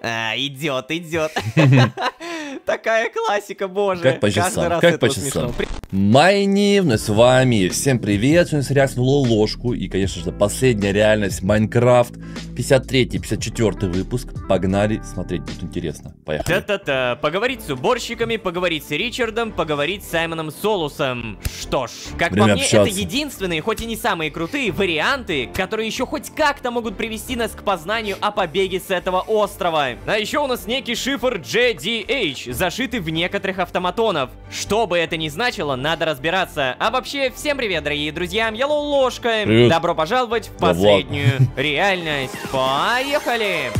А, идет, идет. Такая классика, боже. Как по Каждый часам, раз как это по часам. Майни, вновь с вами. Всем привет, сегодня на ложку. И, конечно же, последняя реальность Майнкрафт. 53-54 выпуск. Погнали смотреть, будет интересно. Поехали. Та-та-та, поговорить с уборщиками, поговорить с Ричардом, поговорить с Саймоном Солусом. Что ж, как Время по мне, общаться. это единственные, хоть и не самые крутые варианты, которые еще хоть как-то могут привести нас к познанию о побеге с этого острова. А еще у нас некий шифр JDH, зашитый в некоторых автоматонов. Что бы это ни значило, надо разбираться. А вообще, всем привет, дорогие друзья, Ложка. Привет. Добро пожаловать в Да, последнюю реальность. Поехали!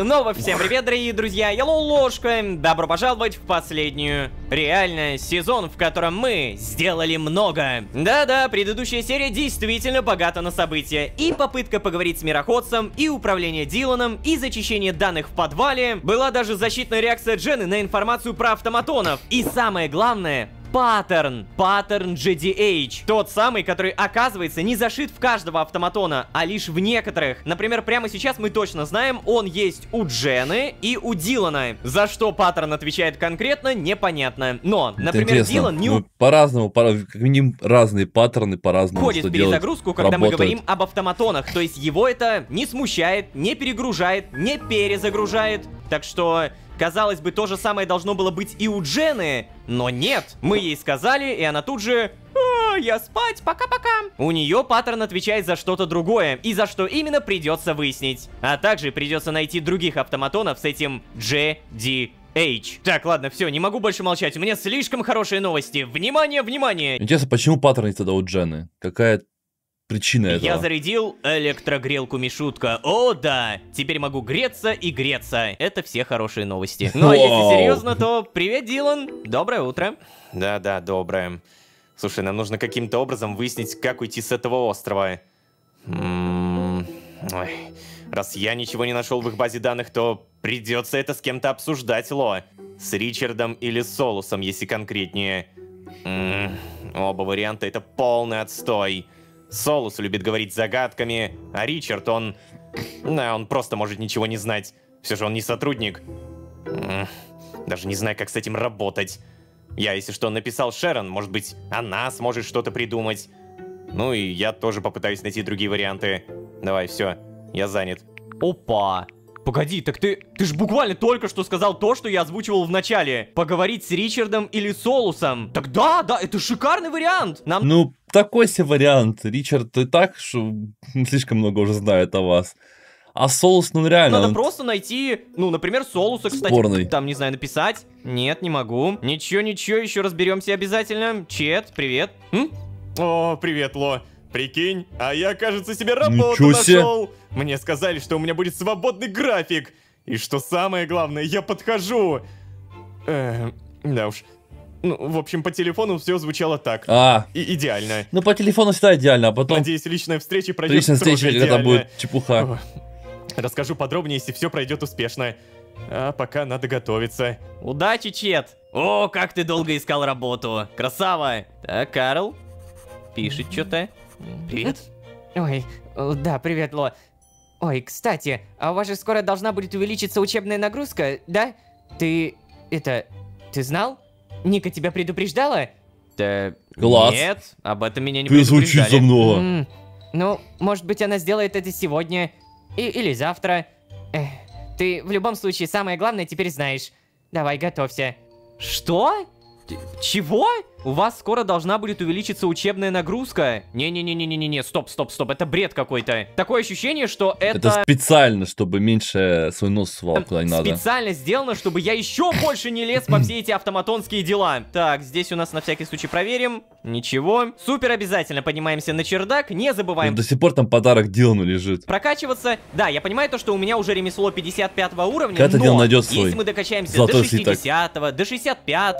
Снова всем привет, дорогие друзья, я Ложка. Добро пожаловать в последнюю реальность, сезон, в котором мы сделали много. Да-да, предыдущая серия действительно богата на события. И попытка поговорить с мироходцем, и управление Диланом, и зачищение данных в подвале. Была даже защитная реакция Джены на информацию про автоматонов. И самое главное, Паттерн. Паттерн GDH. Тот самый, который, оказывается, не зашит в каждого автоматона, а лишь в некоторых. Например, прямо сейчас мы точно знаем, он есть у Джены и у Дилана. За что паттерн отвечает конкретно, непонятно. Но, Это например, интересно. Дилан не Ну, По-разному, по, как минимум разные паттерны по-разному. уходит что в делать, перезагрузку, когда мы работают. говорим об автоматонах. То есть его это не смущает, не перегружает, не перезагружает. Так что, казалось бы, то же самое должно было быть и у Джены, но нет. Мы ей сказали, и она тут же... «А, я спать, пока-пока. У нее паттерн отвечает за что-то другое, и за что именно придется выяснить. А также придется найти других автоматонов с этим JDH. Так, ладно, все, не могу больше молчать, у меня слишком хорошие новости. Внимание, внимание! Интересно, почему паттерн тогда у Джены? Какая причина этого? Я зарядил электрогрелку Мишутка. О, да! Теперь могу греться и греться. Это все хорошие новости. Ну а если серьезно, то привет, Дилан. Доброе утро. Да-да, доброе. Слушай, нам нужно каким-то образом выяснить, как уйти с этого острова. М, Ой. Раз я ничего не нашел в их базе данных, то придется это с кем-то обсуждать, Ло. С Ричардом или с Солусом, если конкретнее. М, Оба варианта это полный отстой. Солус любит говорить загадками, а Ричард, он... Да, он просто может ничего не знать. Все же он не сотрудник. Даже не знаю, как с этим работать. Я, если что, написал Шерон, может быть, она сможет что-то придумать. Ну и я тоже попытаюсь найти другие варианты. Давай, все, я занят. Опа! Погоди, так ты, ты ж буквально только что сказал то, что я озвучивал в начале. Поговорить с Ричардом или Солусом. Так да, да, это шикарный вариант. Нам Ну, такой себе вариант. Ричард и так что слишком много уже знает о вас. А Соус, ну реально, Надо он- просто найти, ну, например, Солуса, кстати, Спорный. там, не знаю, написать. Нет, не могу. Ничего, ничего, еще разберемся обязательно. Чет, привет. М? О, привет, Ло. Прикинь, а я, кажется, себе работу нашел. Мне сказали, что у меня будет свободный график. И что самое главное, я подхожу. Эм, да уж. Ну, в общем, по телефону все звучало так. А, И идеально. ну по телефону всегда идеально, а потом Надеюсь, личная встреча пройдет личная встреча, когда идеально. будет чепуха. Расскажу подробнее, если все пройдет успешно. А пока надо готовиться. Удачи, Чет! О, как ты долго искал работу. Красава! Так, Карл? Пишет что-то. Привет. Ой, да, привет, Ло. Ой, кстати, а у вас же скоро должна будет увеличиться учебная нагрузка, да? Ты... это... ты знал? Ника тебя предупреждала? Да, Класс. нет, об этом меня не Ты звучит предупреждали. за много. М, ну, может быть, она сделает это сегодня. И- или завтра. Эх, ты в любом случае самое главное теперь знаешь. Давай, готовься. Что? Чего? У вас скоро должна будет увеличиться учебная нагрузка? Не-не-не-не-не-не, стоп, стоп, стоп, это бред какой-то. Такое ощущение, что Это специально, чтобы меньше свой нос сувал куда не надо. Специально сделано, чтобы я еще больше не лез по все эти автоматонские дела. Так, здесь у нас на всякий случай проверим. Ничего. Супер обязательно поднимаемся на чердак, не забываем До сих пор там подарок Дилану лежит. прокачиваться. Да, я понимаю то, что у меня уже ремесло 55 уровня, Когда но Дилан найдет свой если мы докачаемся золотой до 60 до 65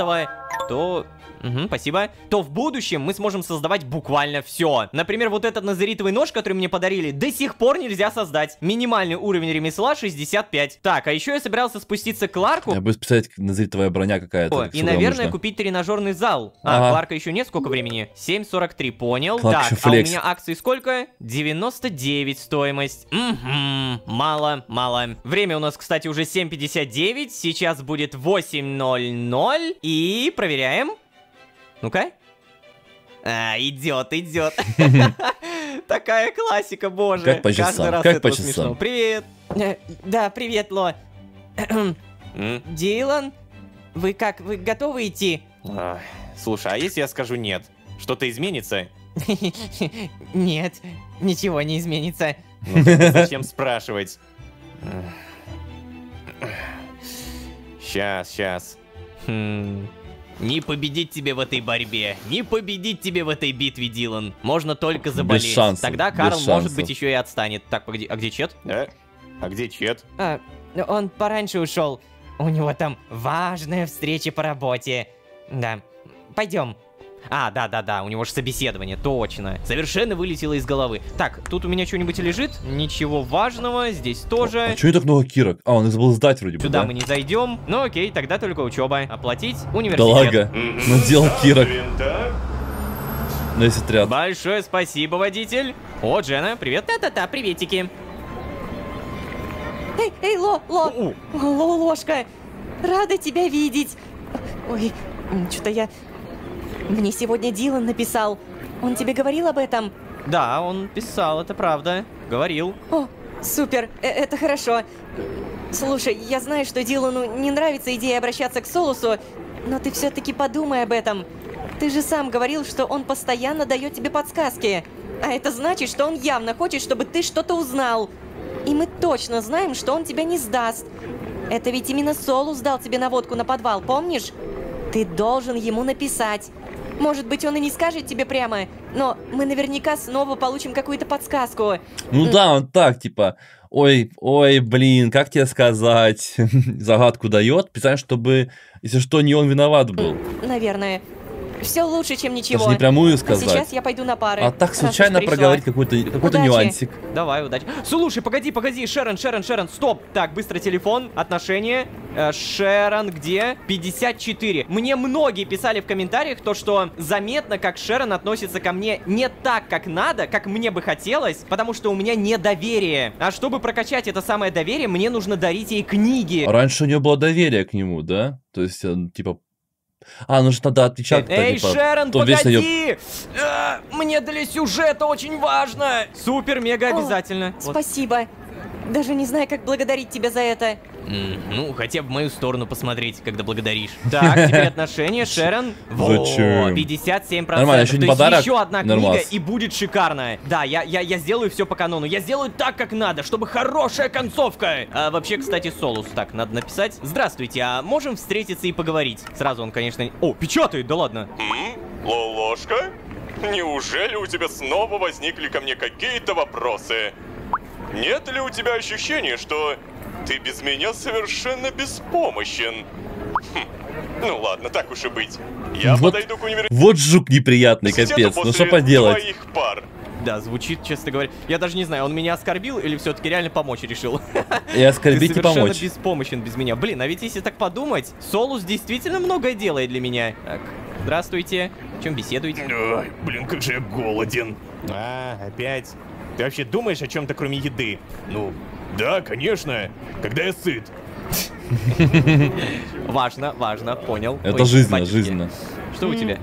то Мгм, спасибо. То в будущем мы сможем создавать буквально все. Например, вот этот назаритовый нож, который мне подарили, до сих пор нельзя создать. Минимальный уровень ремесла 65. Так, а еще я собирался спуститься к Ларку. Я буду представить, как назритовая броня какая-то. О, и, наверное, нужно. купить тренажерный зал. А, Ага. Кларка еще нет? Сколько времени? 7.43, понял. Кларк так, а у меня акции сколько? 99 стоимость. Угу, мало, мало. Время у нас, кстати, уже 7.59. Сейчас будет 8.00. И проверяем. Ну-ка. А, идет, идет. Такая классика, боже. Как по Каждый часам, раз как по часам. Привет. Э, Да, привет, Ло. Дилан, вы как, вы готовы идти? Ай, Слушай, а если я скажу нет? Что-то изменится? Нет, ничего не изменится. Ну, зачем спрашивать? Сейчас, сейчас. Хм. Не победить тебе в этой борьбе, не победить тебе в этой битве, Дилан. Можно только заболеть. шансов, Тогда без Карл, может шансов. быть, еще и отстанет. Так, погоди, а где Чет? Да? А где Чет? А, он пораньше ушел. У него там важная встреча по работе. Да. Пойдем. А, да-да-да, у него же собеседование, точно. Совершенно вылетело из головы. Так, тут у меня что-нибудь лежит? Ничего важного, здесь тоже. А чё так много кирок? А, он их забыл сдать вроде бы, Сюда да? мы не зайдем. Ну окей, тогда только учеба. Оплатить Да университет. лага. Надел кирок на весь отряд. Большое спасибо, водитель. О, Джена, привет. Та-та-та, приветики. Эй, эй, Ло, Ло, У, Ло, ложка, рада тебя видеть. Ой, что-то я... Мне сегодня Дилан написал. Он тебе говорил об этом? Да, он писал, это правда. Говорил. О, супер, э- это хорошо. Слушай, я знаю, что Дилану не нравится идея обращаться к Солусу, но ты все-таки подумай об этом. Ты же сам говорил, что он постоянно дает тебе подсказки. А это значит, что он явно хочет, чтобы ты что-то узнал. И мы точно знаем, что он тебя не сдаст. Это ведь именно Солус дал тебе наводку на подвал, помнишь? Ты должен ему написать. Может быть, он и не скажет тебе прямо, но мы наверняка снова получим какую-то подсказку. Ну да, он так, типа, ой, ой, блин, как тебе сказать? Загадку дает, специально, чтобы, если что, не он виноват был. Наверное. Все лучше, чем ничего. Даже не прямую А сказать. сейчас я пойду на пары. А так случайно проговорить какой-то какой нюансик. Давай, удачи. Слушай, погоди, погоди, Шерон, Шерон, Шерон, стоп. Так, быстро телефон, отношения. Э, Шерон где? 54. Мне многие писали в комментариях то, что заметно, как Шерон относится ко мне не так, как надо, как мне бы хотелось, потому что у меня недоверие. А чтобы прокачать это самое доверие, мне нужно дарить ей книги. А раньше у нее было доверие к нему, да? То есть, типа... А, ну же надо отпечатать. Эй, типа, Шерон, погоди! её- Э, Мне для сюжета очень важно! Супер, мега О, обязательно. Вот. Спасибо. Даже не знаю, как благодарить тебя за это. М, Ну, хотя бы в мою сторону посмотреть, когда благодаришь. Так, теперь отношения, Шерон. Зачем? 57%. Нормально, еще не То есть подарок, еще одна книга и будет шикарная. Да, я, я, я сделаю все по канону. Я сделаю так, как надо, чтобы хорошая концовка. А вообще, кстати, Солус. Так, надо написать. Здравствуйте, а можем встретиться и поговорить? Сразу он, конечно... не- О, печатает, да ладно. Лолошка? Неужели у тебя снова возникли ко мне какие-то вопросы? Нет ли у тебя ощущения, что ты без меня совершенно беспомощен? Хм, Ну ладно, так уж и быть. Я Вот- подойду к университету Вот жук неприятный, капец. Ну что поделать? твоих пар. Да, звучит, честно говоря. Я даже не знаю, он меня оскорбил или все-таки реально помочь решил. И оскорбить и совершенно помочь. беспомощен без меня. Блин, а ведь если так подумать, Солус действительно многое делает для меня. Так, здравствуйте. О чем беседуете? Ой, блин, как же я голоден. А, опять? Ты вообще думаешь о чем-то, кроме еды? Ну, да, конечно, когда я сыт. Важно, важно, понял. Это жизненно, жизненно. Что у тебя?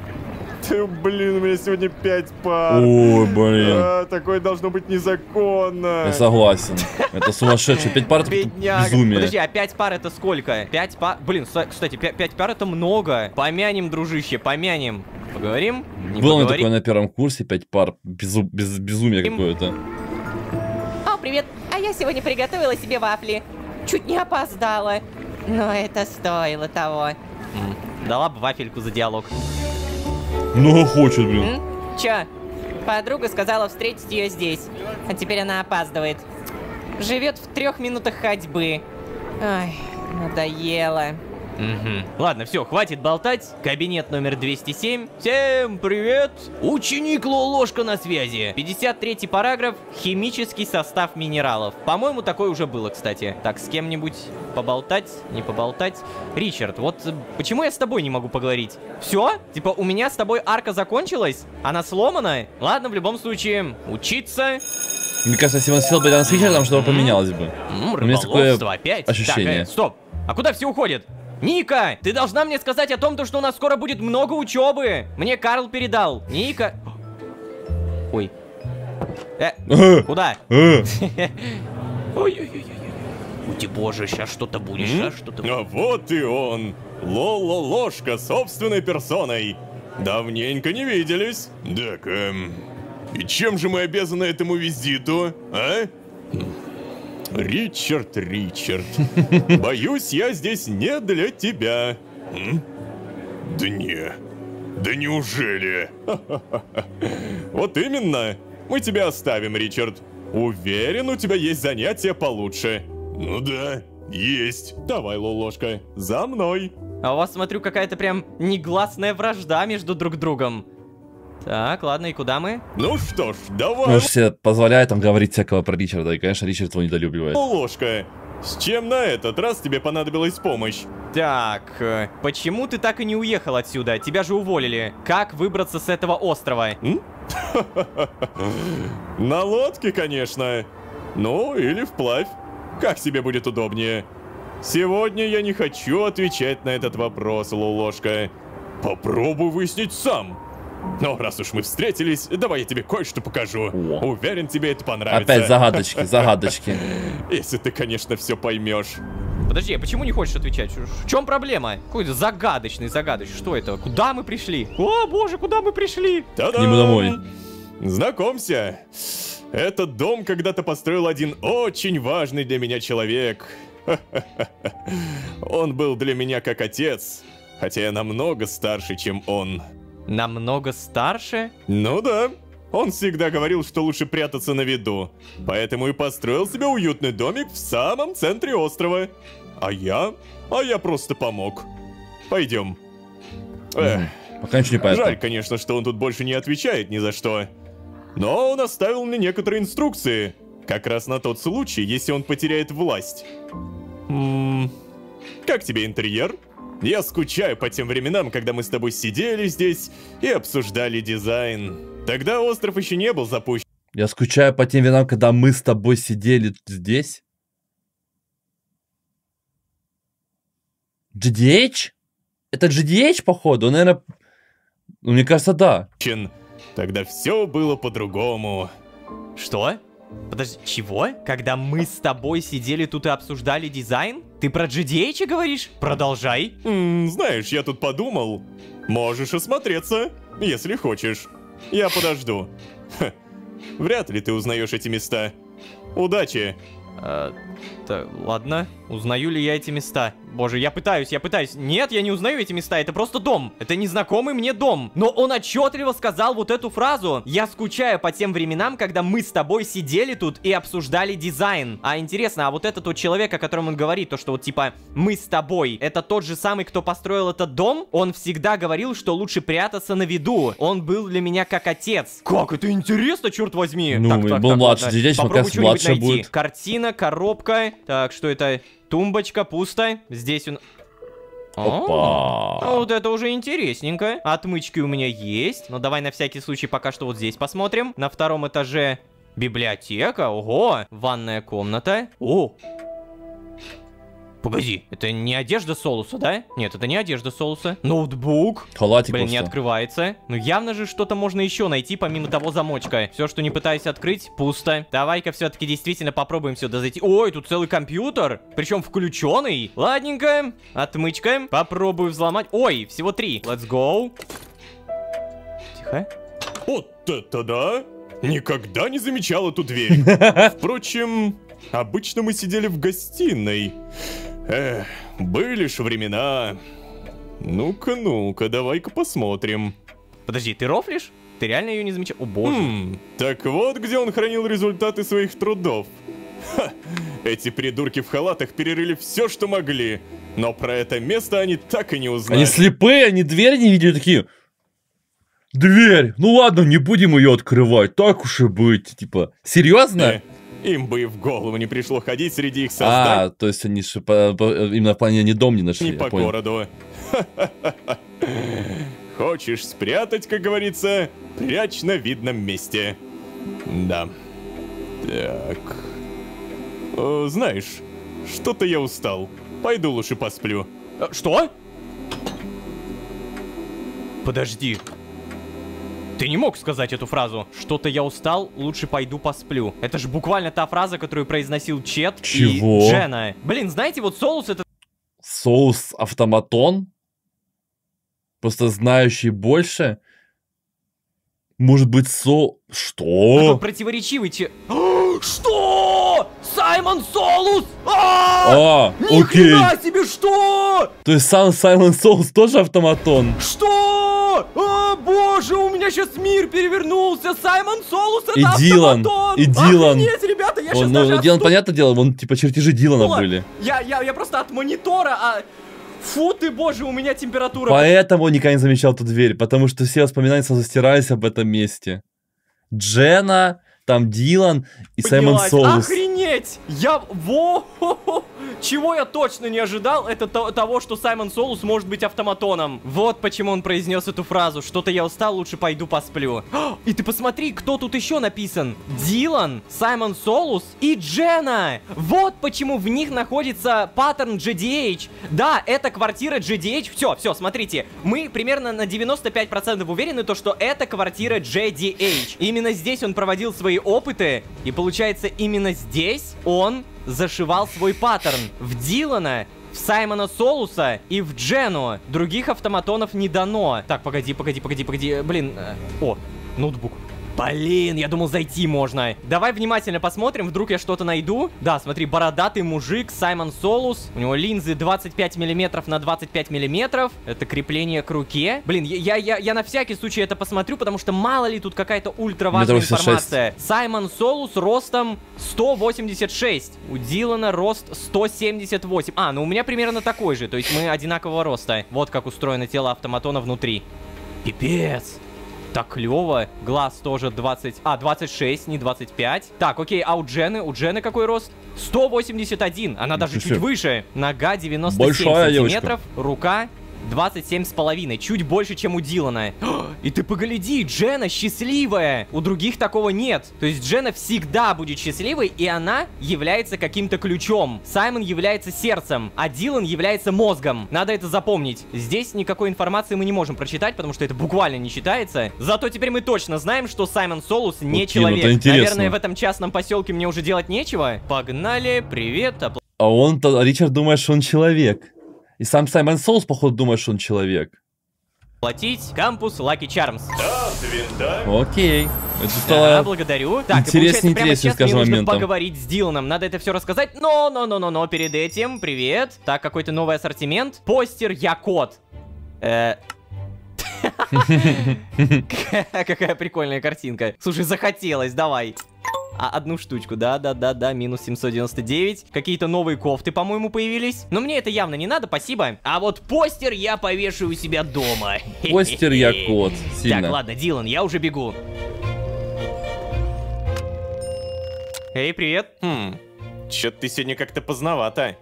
Блин, у меня сегодня пять пар. Ой, блин. А, такое должно быть незаконно. Я согласен. Это сумасшедший. Пять пар это безумие. Подожди, а пять пар это сколько? Пять пар... Блин, кстати, пя- пять пар это много. Помянем, дружище, помянем. Поговорим? Не Было поговорим? такое на первом курсе, пять пар. Безу- без- безумие какое-то. О, привет. А я сегодня приготовила себе вафли. Чуть не опоздала. Но это стоило того. Дала бы вафельку за диалог. Много хочет, блин. М? Чё? Подруга сказала встретить ее здесь. А теперь она опаздывает. Живет в трех минутах ходьбы. Ой, надоело. Мгм. Ладно, все, хватит болтать. Кабинет номер 207. Всем привет! Ученик Лоложка на связи. 53 параграф. Химический состав минералов. По-моему, такое уже было, кстати. Так, с кем-нибудь поболтать, не поболтать. Ричард, вот почему я с тобой не могу поговорить? Все? Типа, у меня с тобой арка закончилась? Она сломана? Ладно, в любом случае, учиться. Мне кажется, если он сел бы рядом с Ричардом, что-то поменялось бы. М, У меня такое опять. ощущение. Так, э, стоп. А куда все уходят? Ника, ты должна мне сказать о том, то, что у нас скоро будет много учебы. Мне Карл передал. Ника. Ой. Э, Э, куда? э. Ой-ой-ой. Ути боже, сейчас что-то будет, сейчас что-то будет. А вот и он. Лоло Ложка собственной персоной. Давненько не виделись. Так, эм, и чем же мы обязаны этому визиту, а? Ричард, Ричард, боюсь, я здесь не для тебя. М? Да не, да неужели? Вот именно. Мы тебя оставим, Ричард. Уверен, у тебя есть занятия получше. Ну да, есть. Давай, Лолошка, за мной. А у вас, смотрю, какая-то прям негласная вражда между друг другом. Так, ладно, и куда мы? Ну что ж, давай, же себе позволяет там говорить всякого про Ричарда, и, конечно, Ричард его недолюбливает. Лолошка. С чем на этот раз тебе понадобилась помощь? Так, э, почему ты так и не уехал отсюда? Тебя же уволили. Как выбраться с этого острова? На лодке, конечно. Ну, или вплавь. Как тебе будет удобнее? Сегодня я не хочу отвечать на этот вопрос, Лулошка. Попробуй выяснить сам. Но раз уж мы встретились, давай я тебе кое-что покажу. О. Уверен, тебе это понравится. Опять загадочки, загадочки. Если ты, конечно, все поймешь. Подожди, а почему не хочешь отвечать? В чем проблема? Какой-то загадочный, загадочный. Что это? Куда мы пришли? О, боже, куда мы пришли? Та-дам! нему домой. Знакомься. Этот дом когда-то построил один очень важный для меня человек. Он был для меня как отец, хотя я намного старше, чем он. Намного старше? Ну да, он всегда говорил, что лучше прятаться на виду, поэтому и построил себе уютный домик в самом центре острова. А я? А я просто помог. Пойдем. Эх, Пока ничего не Жаль, понятно. конечно, что он тут больше не отвечает ни за что. Но он оставил мне некоторые инструкции. Как раз на тот случай, если он потеряет власть. М, Как тебе интерьер? Я скучаю по тем временам, когда мы с тобой сидели здесь и обсуждали дизайн. Тогда остров еще не был запущен. Я скучаю по тем временам, когда мы с тобой сидели здесь. GDH? Это GDH, походу? Наверное... Ну, мне кажется, да. Тогда все было по-другому. Что? Подожди, чего? Когда мы с тобой сидели тут и обсуждали дизайн? Ты про GDH говоришь? Продолжай. М, знаешь, я тут подумал. Можешь осмотреться, если хочешь. Я подожду. Ха, Вряд ли ты узнаешь эти места. Удачи. Э, так, ладно. Узнаю ли я эти места? Боже, я пытаюсь, я пытаюсь. Нет, я не узнаю эти места, это просто дом. Это незнакомый мне дом. Но он отчетливо сказал вот эту фразу. Я скучаю по тем временам, когда мы с тобой сидели тут и обсуждали дизайн. А интересно, а вот этот вот человек, о котором он говорит, то что вот типа мы с тобой, это тот же самый, кто построил этот дом? Он всегда говорил, что лучше прятаться на виду. Он был для меня как отец. Как это интересно, черт возьми. Ну, и был младший ладно. детей, пока Попробуй что-нибудь младше найти. будет. Картина, коробка. Так, что это? Тумбочка, пусто. Здесь он... А, Опа. Вот это уже интересненько. Отмычки у меня есть. Но давай на всякий случай пока что вот здесь посмотрим. На втором этаже библиотека. Ого. Ванная комната. О. Погоди, это не одежда Солуса, да? Нет, это не одежда Солуса. Ноутбук. Халатик Блин, не открывается. Ну явно же что-то можно еще найти, помимо того замочка. Все, что не пытаюсь открыть, пусто. Давай-ка все-таки действительно попробуем сюда зайти. Ой, тут целый компьютер. Причем включенный. Ладненько. Отмычка. Попробую взломать. Ой, всего три. Let's go. Тихо. Вот это да! Никогда не замечал эту дверь. Впрочем, обычно мы сидели в гостиной. Эх, были ж времена. Ну-ка, ну-ка, давай-ка посмотрим. Подожди, ты рофлишь? Ты реально ее не замечал? О боже. Хм, так вот где он хранил результаты своих трудов. Ха, эти придурки в халатах перерыли все, что могли. Но про это место они так и не узнали. Они слепые, они дверь не видят, такие... Дверь! Ну ладно, не будем ее открывать, так уж и быть. Типа, серьезно? Э, Им бы и в голову не пришло ходить среди их созданий А, то есть они же по- по- именно в плане они дом не нашли, не по понял. городу. Хочешь спрятать, как говорится, прячь на видном месте. Да. Так. Э, знаешь, что-то я устал. Пойду лучше посплю. Э, Что? Подожди. Ты не мог сказать эту фразу. Что-то я устал, лучше пойду посплю. Это же буквально та фраза, которую произносил Чет Чего? и Джена. Блин, знаете, вот соус это Соус автоматон? Просто знающий больше? Может быть, со... такой Что? противоречивый че... Что? Саймон Солус? А! А, окей. Себе, что? То есть сам Сайлент Соус тоже автоматон? Что? Боже, у меня сейчас мир перевернулся. Саймон Солус это И Дилан, автоматон. и Дилан. Охренеть, ребята, я Он, сейчас ну, даже Дилан, отступ- понятное дело, вон типа чертежи Дилана Было. были. Я, я, я просто от монитора, а... Фу ты, боже, у меня температура... Поэтому никогда не замечал эту дверь, потому что все воспоминания сразу стирались об этом месте. Джена, там Дилан и Саймон поднялась. Соус. Охренеть! Я... Во! Чего я точно не ожидал, это то- того, что Саймон Солус может быть автоматоном. Вот почему он произнес эту фразу. Что-то я устал, лучше пойду посплю. И ты посмотри, кто тут еще написан. Дилан, Саймон Солус и Джена. Вот почему в них находится паттерн GDH. Да, это квартира GDH. Все, все, смотрите. Мы примерно на 95% уверены, то, что это квартира JDH. Именно здесь он проводил свои опыты. И получается, именно здесь он зашивал свой паттерн. В Дилана, в Саймона Солуса и в Джену. Других автоматонов не дано. Так, погоди, погоди, погоди, погоди. Блин, э, о, ноутбук. Блин, я думал зайти можно. Давай внимательно посмотрим, вдруг я что-то найду. Да, смотри, бородатый мужик, Саймон Солус. У него линзы 25 миллиметров на 25 миллиметров. Это крепление к руке. Блин, я, я, я на всякий случай это посмотрю, потому что мало ли тут какая-то ультра важная Метров 86. информация. Саймон Солус ростом 186. У Дилана рост 178. А, ну у меня примерно такой же, то есть мы одинакового роста. Вот как устроено тело автоматона внутри. Пипец. Так клево. Глаз тоже 20... А, 26, не 25. Так, окей, а у Джены? У Джены какой рост? 181. Она даже Ничего чуть выше. Нога 97 Большая девочка. сантиметров. Рука 27 с половиной, чуть больше, чем у Дилана. И ты погляди, Джена счастливая. У других такого нет. То есть Джена всегда будет счастливой, и она является каким-то ключом. Саймон является сердцем, а Дилан является мозгом. Надо это запомнить. Здесь никакой информации мы не можем прочитать, потому что это буквально не читается. Зато теперь мы точно знаем, что Саймон Солус не Окей, ну человек. интересно. Наверное, в этом частном поселке мне уже делать нечего. Погнали, привет, А он-то, Ричард думает, что он человек. И сам Саймон Соус, походу, думает, что он человек. оплатить. Кампус Lucky Charms. Да, с винтами. Окей. Это Да, стало... благодарю. Так, и интереснее, получается, прямо сейчас мне нужно моментом. поговорить с Диланом. Надо это все рассказать. Но, но, но, но, но, перед этим, привет. Так, какой-то новый ассортимент. Постер Я Кот. Э, Какая прикольная картинка. Слушай, захотелось, давай. А, одну штучку, да-да-да-да, минус 799. Какие-то новые кофты, по-моему, появились. Но мне это явно не надо, спасибо. А вот постер я повешу у себя дома. Постер я кот. Так, Сильно. ладно, Дилан, я уже бегу. Эй, привет. Хм, чё ты сегодня как-то поздновато.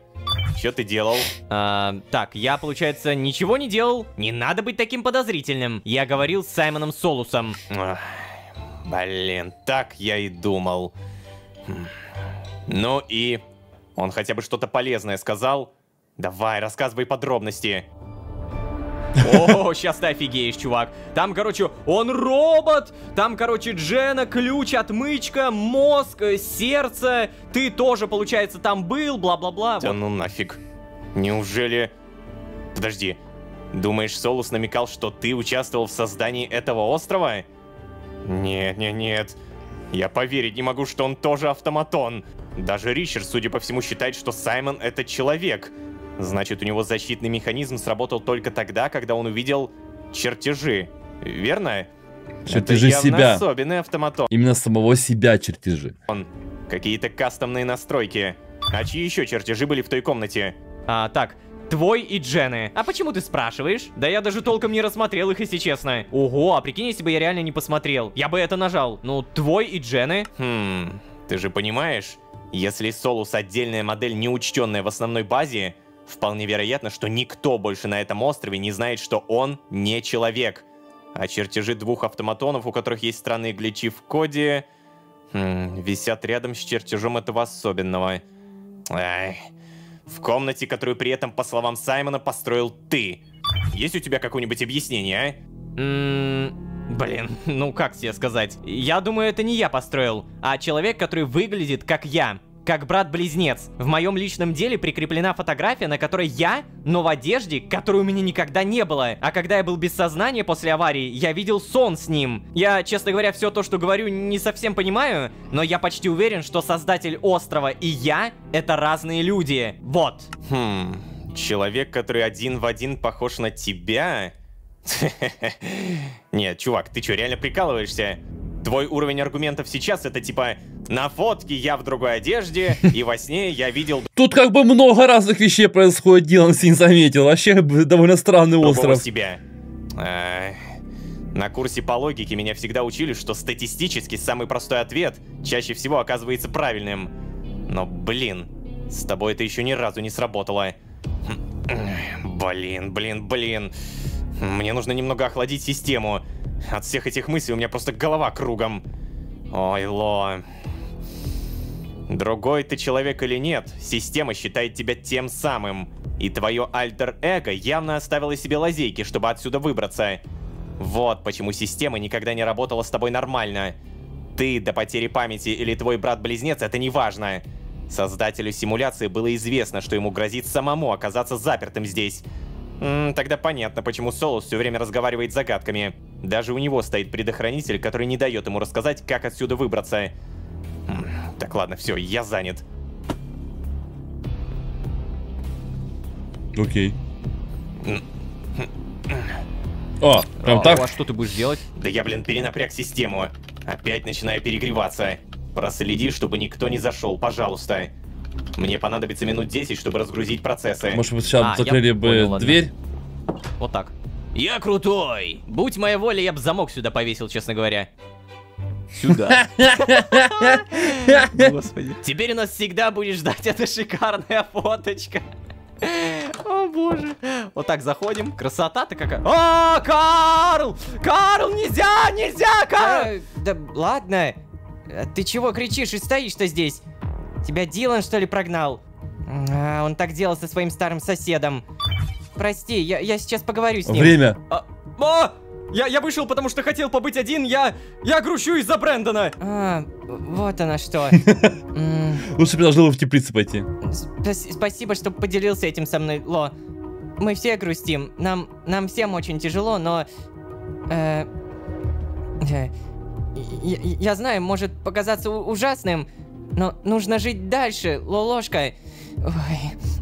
Чё ты делал? А, так, я, получается, ничего не делал. Не надо быть таким подозрительным. Я говорил с Саймоном Солусом. Ах, Блин, так я и думал. Хм. Ну и... Он хотя бы что-то полезное сказал? Давай, рассказывай подробности. О, сейчас ты офигеешь, чувак. Там, короче, он робот. Там, короче, Джена, ключ, отмычка, мозг, э, сердце. Ты тоже, получается, там был, бла-бла-бла. Да Вот. ну нафиг. Неужели... Подожди. Думаешь, Солус намекал, что ты участвовал в создании этого острова? Нет, нет, нет. Я поверить не могу, что он тоже автоматон. Даже Ричард, судя по всему, считает, что Саймон это человек. Значит, у него защитный механизм сработал только тогда, когда он увидел чертежи. Верно? Чертежи это себя. особенный автоматон. Именно самого себя чертежи. Какие-то кастомные настройки. А чьи еще чертежи были в той комнате? А, так, твой и Джены. А почему ты спрашиваешь? Да я даже толком не рассмотрел их, если честно. Ого, а прикинь, если бы я реально не посмотрел. Я бы это нажал. Ну, твой и Джены. Хм, ты же понимаешь, если Солус отдельная модель, не учтенная в основной базе, вполне вероятно, что никто больше на этом острове не знает, что он не человек. А чертежи двух автоматонов, у которых есть странные гличи в коде, хм, висят рядом с чертежом этого особенного. Ай. В комнате, которую при этом, по словам Саймона, построил ты. Есть у тебя какое-нибудь объяснение, а? Ммм... Блин, ну как тебе сказать? Я думаю, это не я построил, а человек, который выглядит как я. Как брат-близнец. В моем личном деле прикреплена фотография, на которой я, но в одежде, которой у меня никогда не было. А когда я был без сознания после аварии, я видел сон с ним. Я, честно говоря, все то, что говорю, не совсем понимаю, но я почти уверен, что создатель острова и я — это разные люди. Вот. Хм, человек, который один в один похож на тебя? Нет, чувак, ты что, реально прикалываешься? Твой уровень аргументов сейчас это типа на фотке я в другой одежде, и во сне я видел Тут как бы много разных вещей происходит, Дилан не заметил. Вообще довольно странный остров. себя. Ай. На курсе по логике меня всегда учили, что статистически самый простой ответ чаще всего оказывается правильным. Но, блин, с тобой это еще ни разу не сработало. Хм, Блин, блин, блин. Мне нужно немного охладить систему. От всех этих мыслей у меня просто голова кругом. Ой, Ло. Другой ты человек или нет, система считает тебя тем самым. И твое альтер-эго явно оставило себе лазейки, чтобы отсюда выбраться. Вот почему система никогда не работала с тобой нормально. Ты до потери памяти или твой брат-близнец, это не важно. Создателю симуляции было известно, что ему грозит самому оказаться запертым здесь. М, тогда понятно, почему Солус все время разговаривает загадками. Даже у него стоит предохранитель, который не дает ему рассказать, как отсюда выбраться. М, Так, ладно, все, я занят. Окей. О, прям А, так? А что ты будешь делать? Да я, блин, перенапряг систему. Опять начинаю перегреваться. Проследи, чтобы никто не зашел, пожалуйста. Мне понадобится минут 10, чтобы разгрузить процессы. Может быть, сейчас А, закрыли бы понял, ладно. дверь? Вот так. Я крутой! Будь моя воля, я бы замок сюда повесил, честно говоря. Сюда. Господи. Теперь у нас всегда будет ждать эта шикарная фоточка. О боже. Вот так заходим. Красота-то какая. А, Карл! Карл, нельзя, нельзя, Карл! А, да ладно. А Ты чего кричишь и стоишь-то здесь? Тебя Дилан, что ли, прогнал? А, он так делал со своим старым соседом. Прости, я, я сейчас поговорю с ним. Время. А, а! Я, я вышел, потому что хотел побыть один, я... Я грущу из-за Брэндона! А, вот она что. Лучше было в теплицу пойти. спас- Спасибо, что поделился этим со мной, Ло. Мы все грустим. Нам, нам всем очень тяжело, но... э, я, я знаю, может показаться ужасным, но нужно жить дальше, Лолошка. Ой.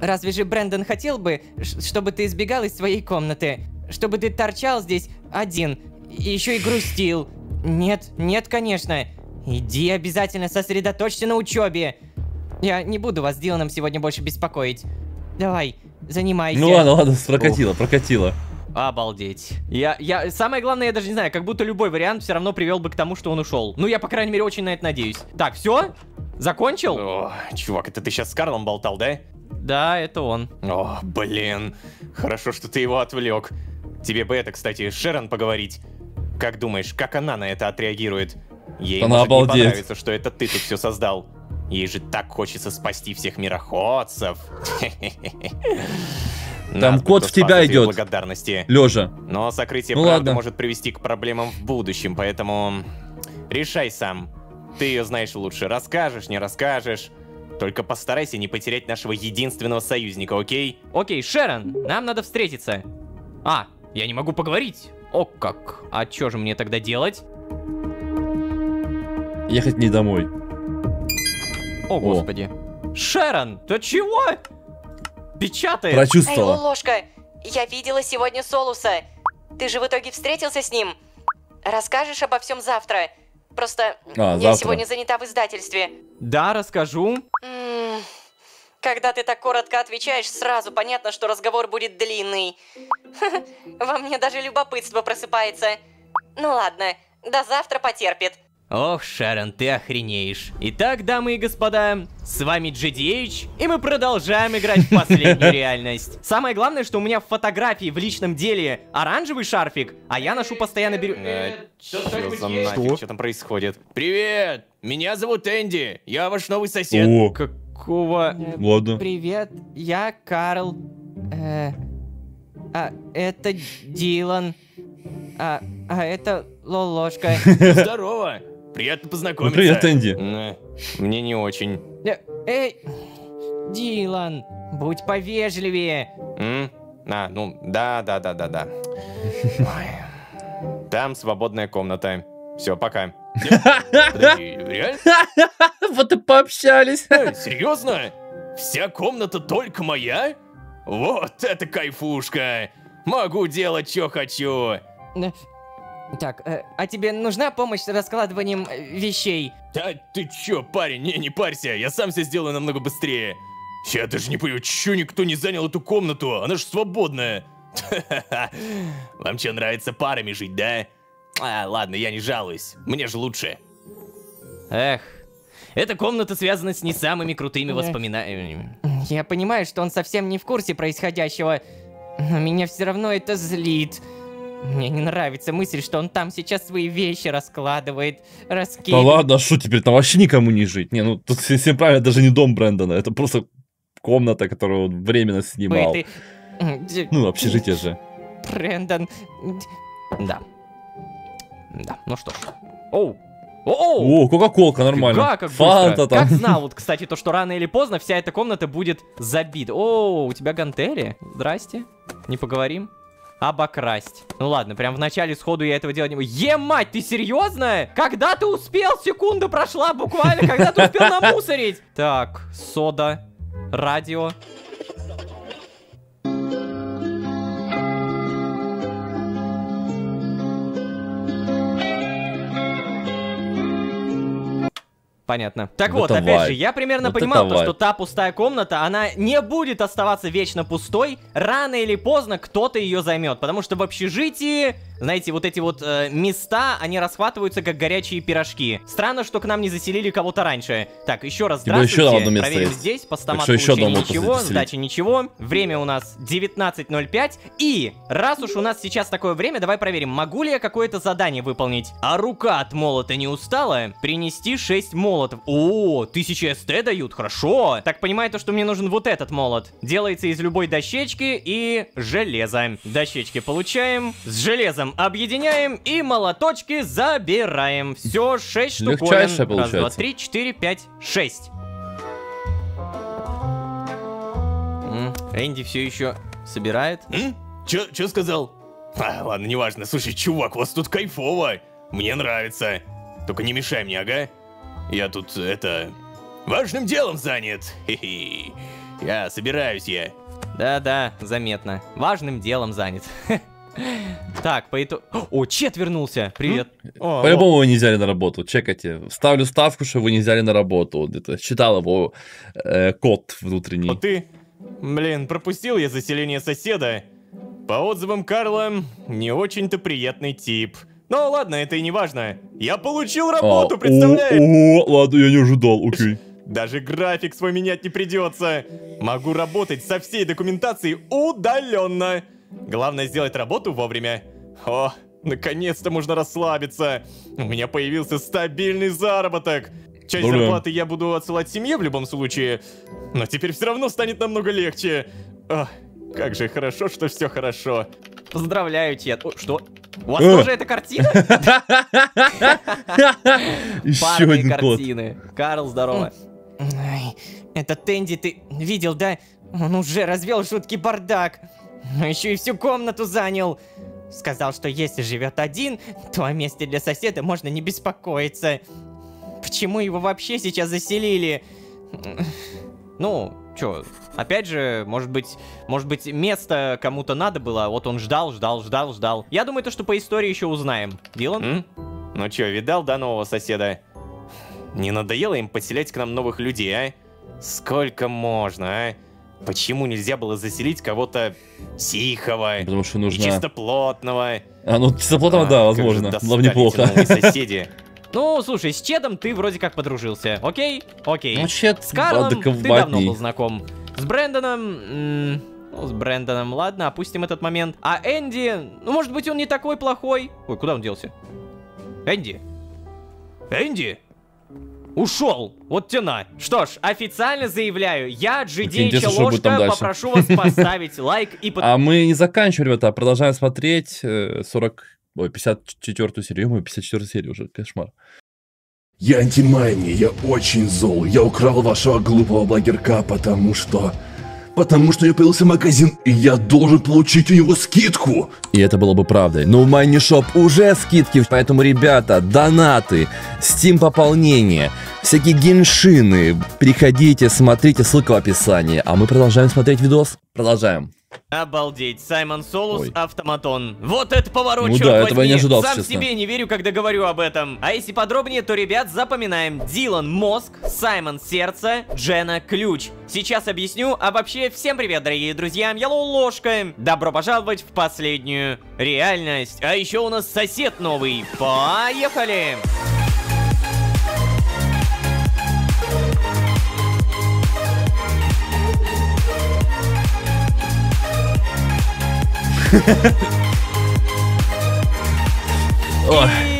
Разве же Брэндон хотел бы, чтобы ты избегал из своей комнаты? Чтобы ты торчал здесь один, и еще и грустил? Нет, нет, конечно. Иди обязательно сосредоточься на учебе. Я не буду вас с Диланом сегодня больше беспокоить. Давай, занимайся. Ну ладно, ладно, прокатило, прокатило. Обалдеть. Я, я, самое главное, я даже не знаю, как будто любой вариант все равно привел бы к тому, что он ушел. Ну, я, по крайней мере, очень на это надеюсь. Так, все? Закончил? О, чувак, это ты сейчас с Карлом болтал, да? Да, это он. О, блин. Хорошо, что ты его отвлек. Тебе бы это, кстати, с Шерон поговорить. Как думаешь, как она на это отреагиет? Ей Она может не понравится, что это ты тут все создал. Ей же так хочется спасти всех мироходцев. Там кот кто в тебя идет. благодарности. Лежа. Но сокрытие Ну правды ладно. может привести к проблемам в будущем, поэтому решай сам. Ты ее знаешь лучше, расскажешь, не расскажешь. Только постарайся не потерять нашего единственного союзника, окей? Окей, Шерон, нам надо встретиться. А, я не могу поговорить. О как. А что же мне тогда делать? Ехать не домой. О, господи. Шерон, ты чего? Печатает. Эй, Прочувствовала. Лолошка, я видела сегодня Солуса. Ты же в итоге встретился с ним? Расскажешь обо всем завтра? Просто А, я завтра. сегодня занята в издательстве. Да, расскажу. М, Когда ты так коротко отвечаешь, сразу понятно, что разговор будет длинный. Во мне даже любопытство просыпается. Ну ладно, до завтра потерпит. Ох, Шерон, ты охренеешь. Итак, дамы и господа, с вами GDH, и мы продолжаем играть в последнюю реальность. Самое главное, что у меня в фотографии в личном деле оранжевый шарфик, а я ношу постоянно беру... Э, за нафиг, что там происходит? Привет! Меня зовут Энди, я ваш новый сосед. О, Какого... ладно. Привет, я Карл. Э, а это Дилан. А, а это Лолошка. Здорово! Приятно Ну, познакомиться. привет, Энди. Мне не очень. Эй, Дилан, будь повежливее. М? А, ну, да, да, да, да, да. Ой. Там свободная комната. Все, пока. Вот и пообщались. Э, Серьезно? Вся комната только моя? Вот это кайфушка! Могу делать, что хочу. Э, Так, э, а тебе нужна помощь с раскладыванием э, вещей? Да ты чё, парень, не, не парься, я сам все сделаю намного быстрее. Я даже не понимаю, чё никто не занял эту комнату, она же свободная. Вам что, нравится парами жить, да? А, ладно, я не жалуюсь, мне же лучше. Эх, эта комната связана с не самыми крутыми воспоминаниями. Я понимаю, что он совсем не в курсе происходящего, но меня все равно это злит. Мне не нравится мысль, что он там сейчас свои вещи раскладывает, Да раскидывает. ладно, а что теперь там вообще никому не жить? Не, ну тут все, правильно, даже не дом Брэндона, это просто комната, которую он временно снимал. Ты- Ну, общежитие же. Брэндон. Да. Да, ну что ж. Оу. О, Кока-Колка, нормально. Фига, как Фанта там. Как знал, вот, кстати, то, что рано или поздно вся эта комната будет забита. О, у тебя гантели? Здрасте. Не поговорим? Обокрасть. Ну ладно, прям в начале сходу я этого делать не буду. Е-мать, ты серьезно? Когда ты успел? Секунда прошла буквально, когда ты успел намусорить? Так, сода, радио. Понятно. Так Вот опять же, я примерно Вот понимал, то, что та пустая комната, она не будет оставаться вечно пустой. Рано или поздно кто-то ее займет. Потому что в общежитии, знаете, вот эти вот э, места, они расхватываются как горячие пирожки. Странно, что к нам не заселили кого-то раньше. Так, еще раз Тебе еще здравствуйте. одно место Проверим есть. здесь. Постамат еще одного можно ничего, сдача ничего. Время у нас 19.05. И раз уж у нас сейчас такое время, давай проверим, могу ли я какое-то задание выполнить. А рука от молота не устала? Принести 6 молотов. О, 1000 СТ дают, хорошо. Так понимаю то, что мне нужен вот этот молот. Делается из любой дощечки и железа. Дощечки получаем, с железом объединяем и молоточки забираем. Все, 6 штуковин. Раз, два, три, четыре, пять, шесть. Энди все еще собирает. М? Чё, чё сказал? А, ладно, неважно. Слушай, чувак, у вас тут кайфово. Мне нравится. Только не мешай мне, ага? Я тут, это... Важным делом занят. Хе-хе. Я собираюсь я. Да-да, заметно. Важным делом занят. Так, по итогу... О, Чет вернулся. Привет. О, По-любому вы не взяли на работу, чекайте. Ставлю ставку, что вы не взяли на работу. Это читал его э, код о, внутренний. ты... Блин, пропустил я заселение соседа. По отзывам Карла, не очень-то приятный тип. Ну ладно, это и не важно. Я получил А, работу, о, представляешь? О, ладно, я не ожидал, окей. Даже график свой менять не придется. Могу работать со всей документацией удаленно. Главное сделать работу вовремя. О, наконец-то можно расслабиться. У меня появился стабильный заработок. Часть Ура. зарплаты я буду отсылать семье в любом случае. Но теперь все равно станет намного легче. Ох, как же хорошо, что все хорошо. Поздравляю, Чет. О, что? У вас Э. тоже эта картина? Еще Парные один картины. Карл, здорово. Это Тенди ты видел, да? Он уже развел жуткий бардак. Но еще и всю комнату занял. Сказал, что если живет один, то о месте для соседа можно не беспокоиться. Почему его вообще сейчас заселили? Ну, чё, опять же, может быть, может быть, место кому-то надо было, а вот он ждал, ждал, ждал, ждал. Я думаю, то, что по истории еще узнаем. Дилан? М? Ну чё, видал, да, нового соседа? Не надоело им поселять к нам новых людей, а? Сколько можно, а? Почему нельзя было заселить кого-то тихого Потому что и нужно... чистоплотного? А, ну, чистоплотного, А, да, возможно. Было бы неплохо. соседи. Ну, слушай, с Чедом ты вроде как подружился, окей? Окей. Ну, чет, С Карлом ты давно был знаком. С Брэндоном... Ну, с Брэндоном, ладно, опустим этот момент. А Энди, ну, может быть, он не такой плохой. Ой, куда он делся? Энди? Энди? Ушел! Вот те на. Что ж, официально заявляю, я, там Ложка, попрошу вас поставить лайк и. А мы не заканчиваем, ребята, продолжаем смотреть э, 40... Ой, 54 серию. Мы 54 серию уже, кошмар. Я антимайни, я очень зол. Я украл вашего глупого блогерка, потому что... Потому что у него появился магазин, и я должен получить у него скидку. И это было бы правдой. Но в Майнишоп уже скидки, поэтому, ребята, донаты, Steam пополнение, всякие геншины. Приходите, смотрите, ссылка в описании. А мы продолжаем смотреть видос. Продолжаем. Обалдеть, Саймон Солус, Ой. автоматон. Вот это поворот, Ну черт да, этого я не возьми. ожидал, Сам честно. себе не верю, когда говорю об этом. А если подробнее, то, ребят, запоминаем. Дилан Мозг, Саймон Сердце, Джена Ключ. Сейчас объясню, а вообще всем привет, дорогие друзья, я Лоу Ложка. Добро пожаловать в последнюю реальность. А еще у нас сосед новый. Поехали! И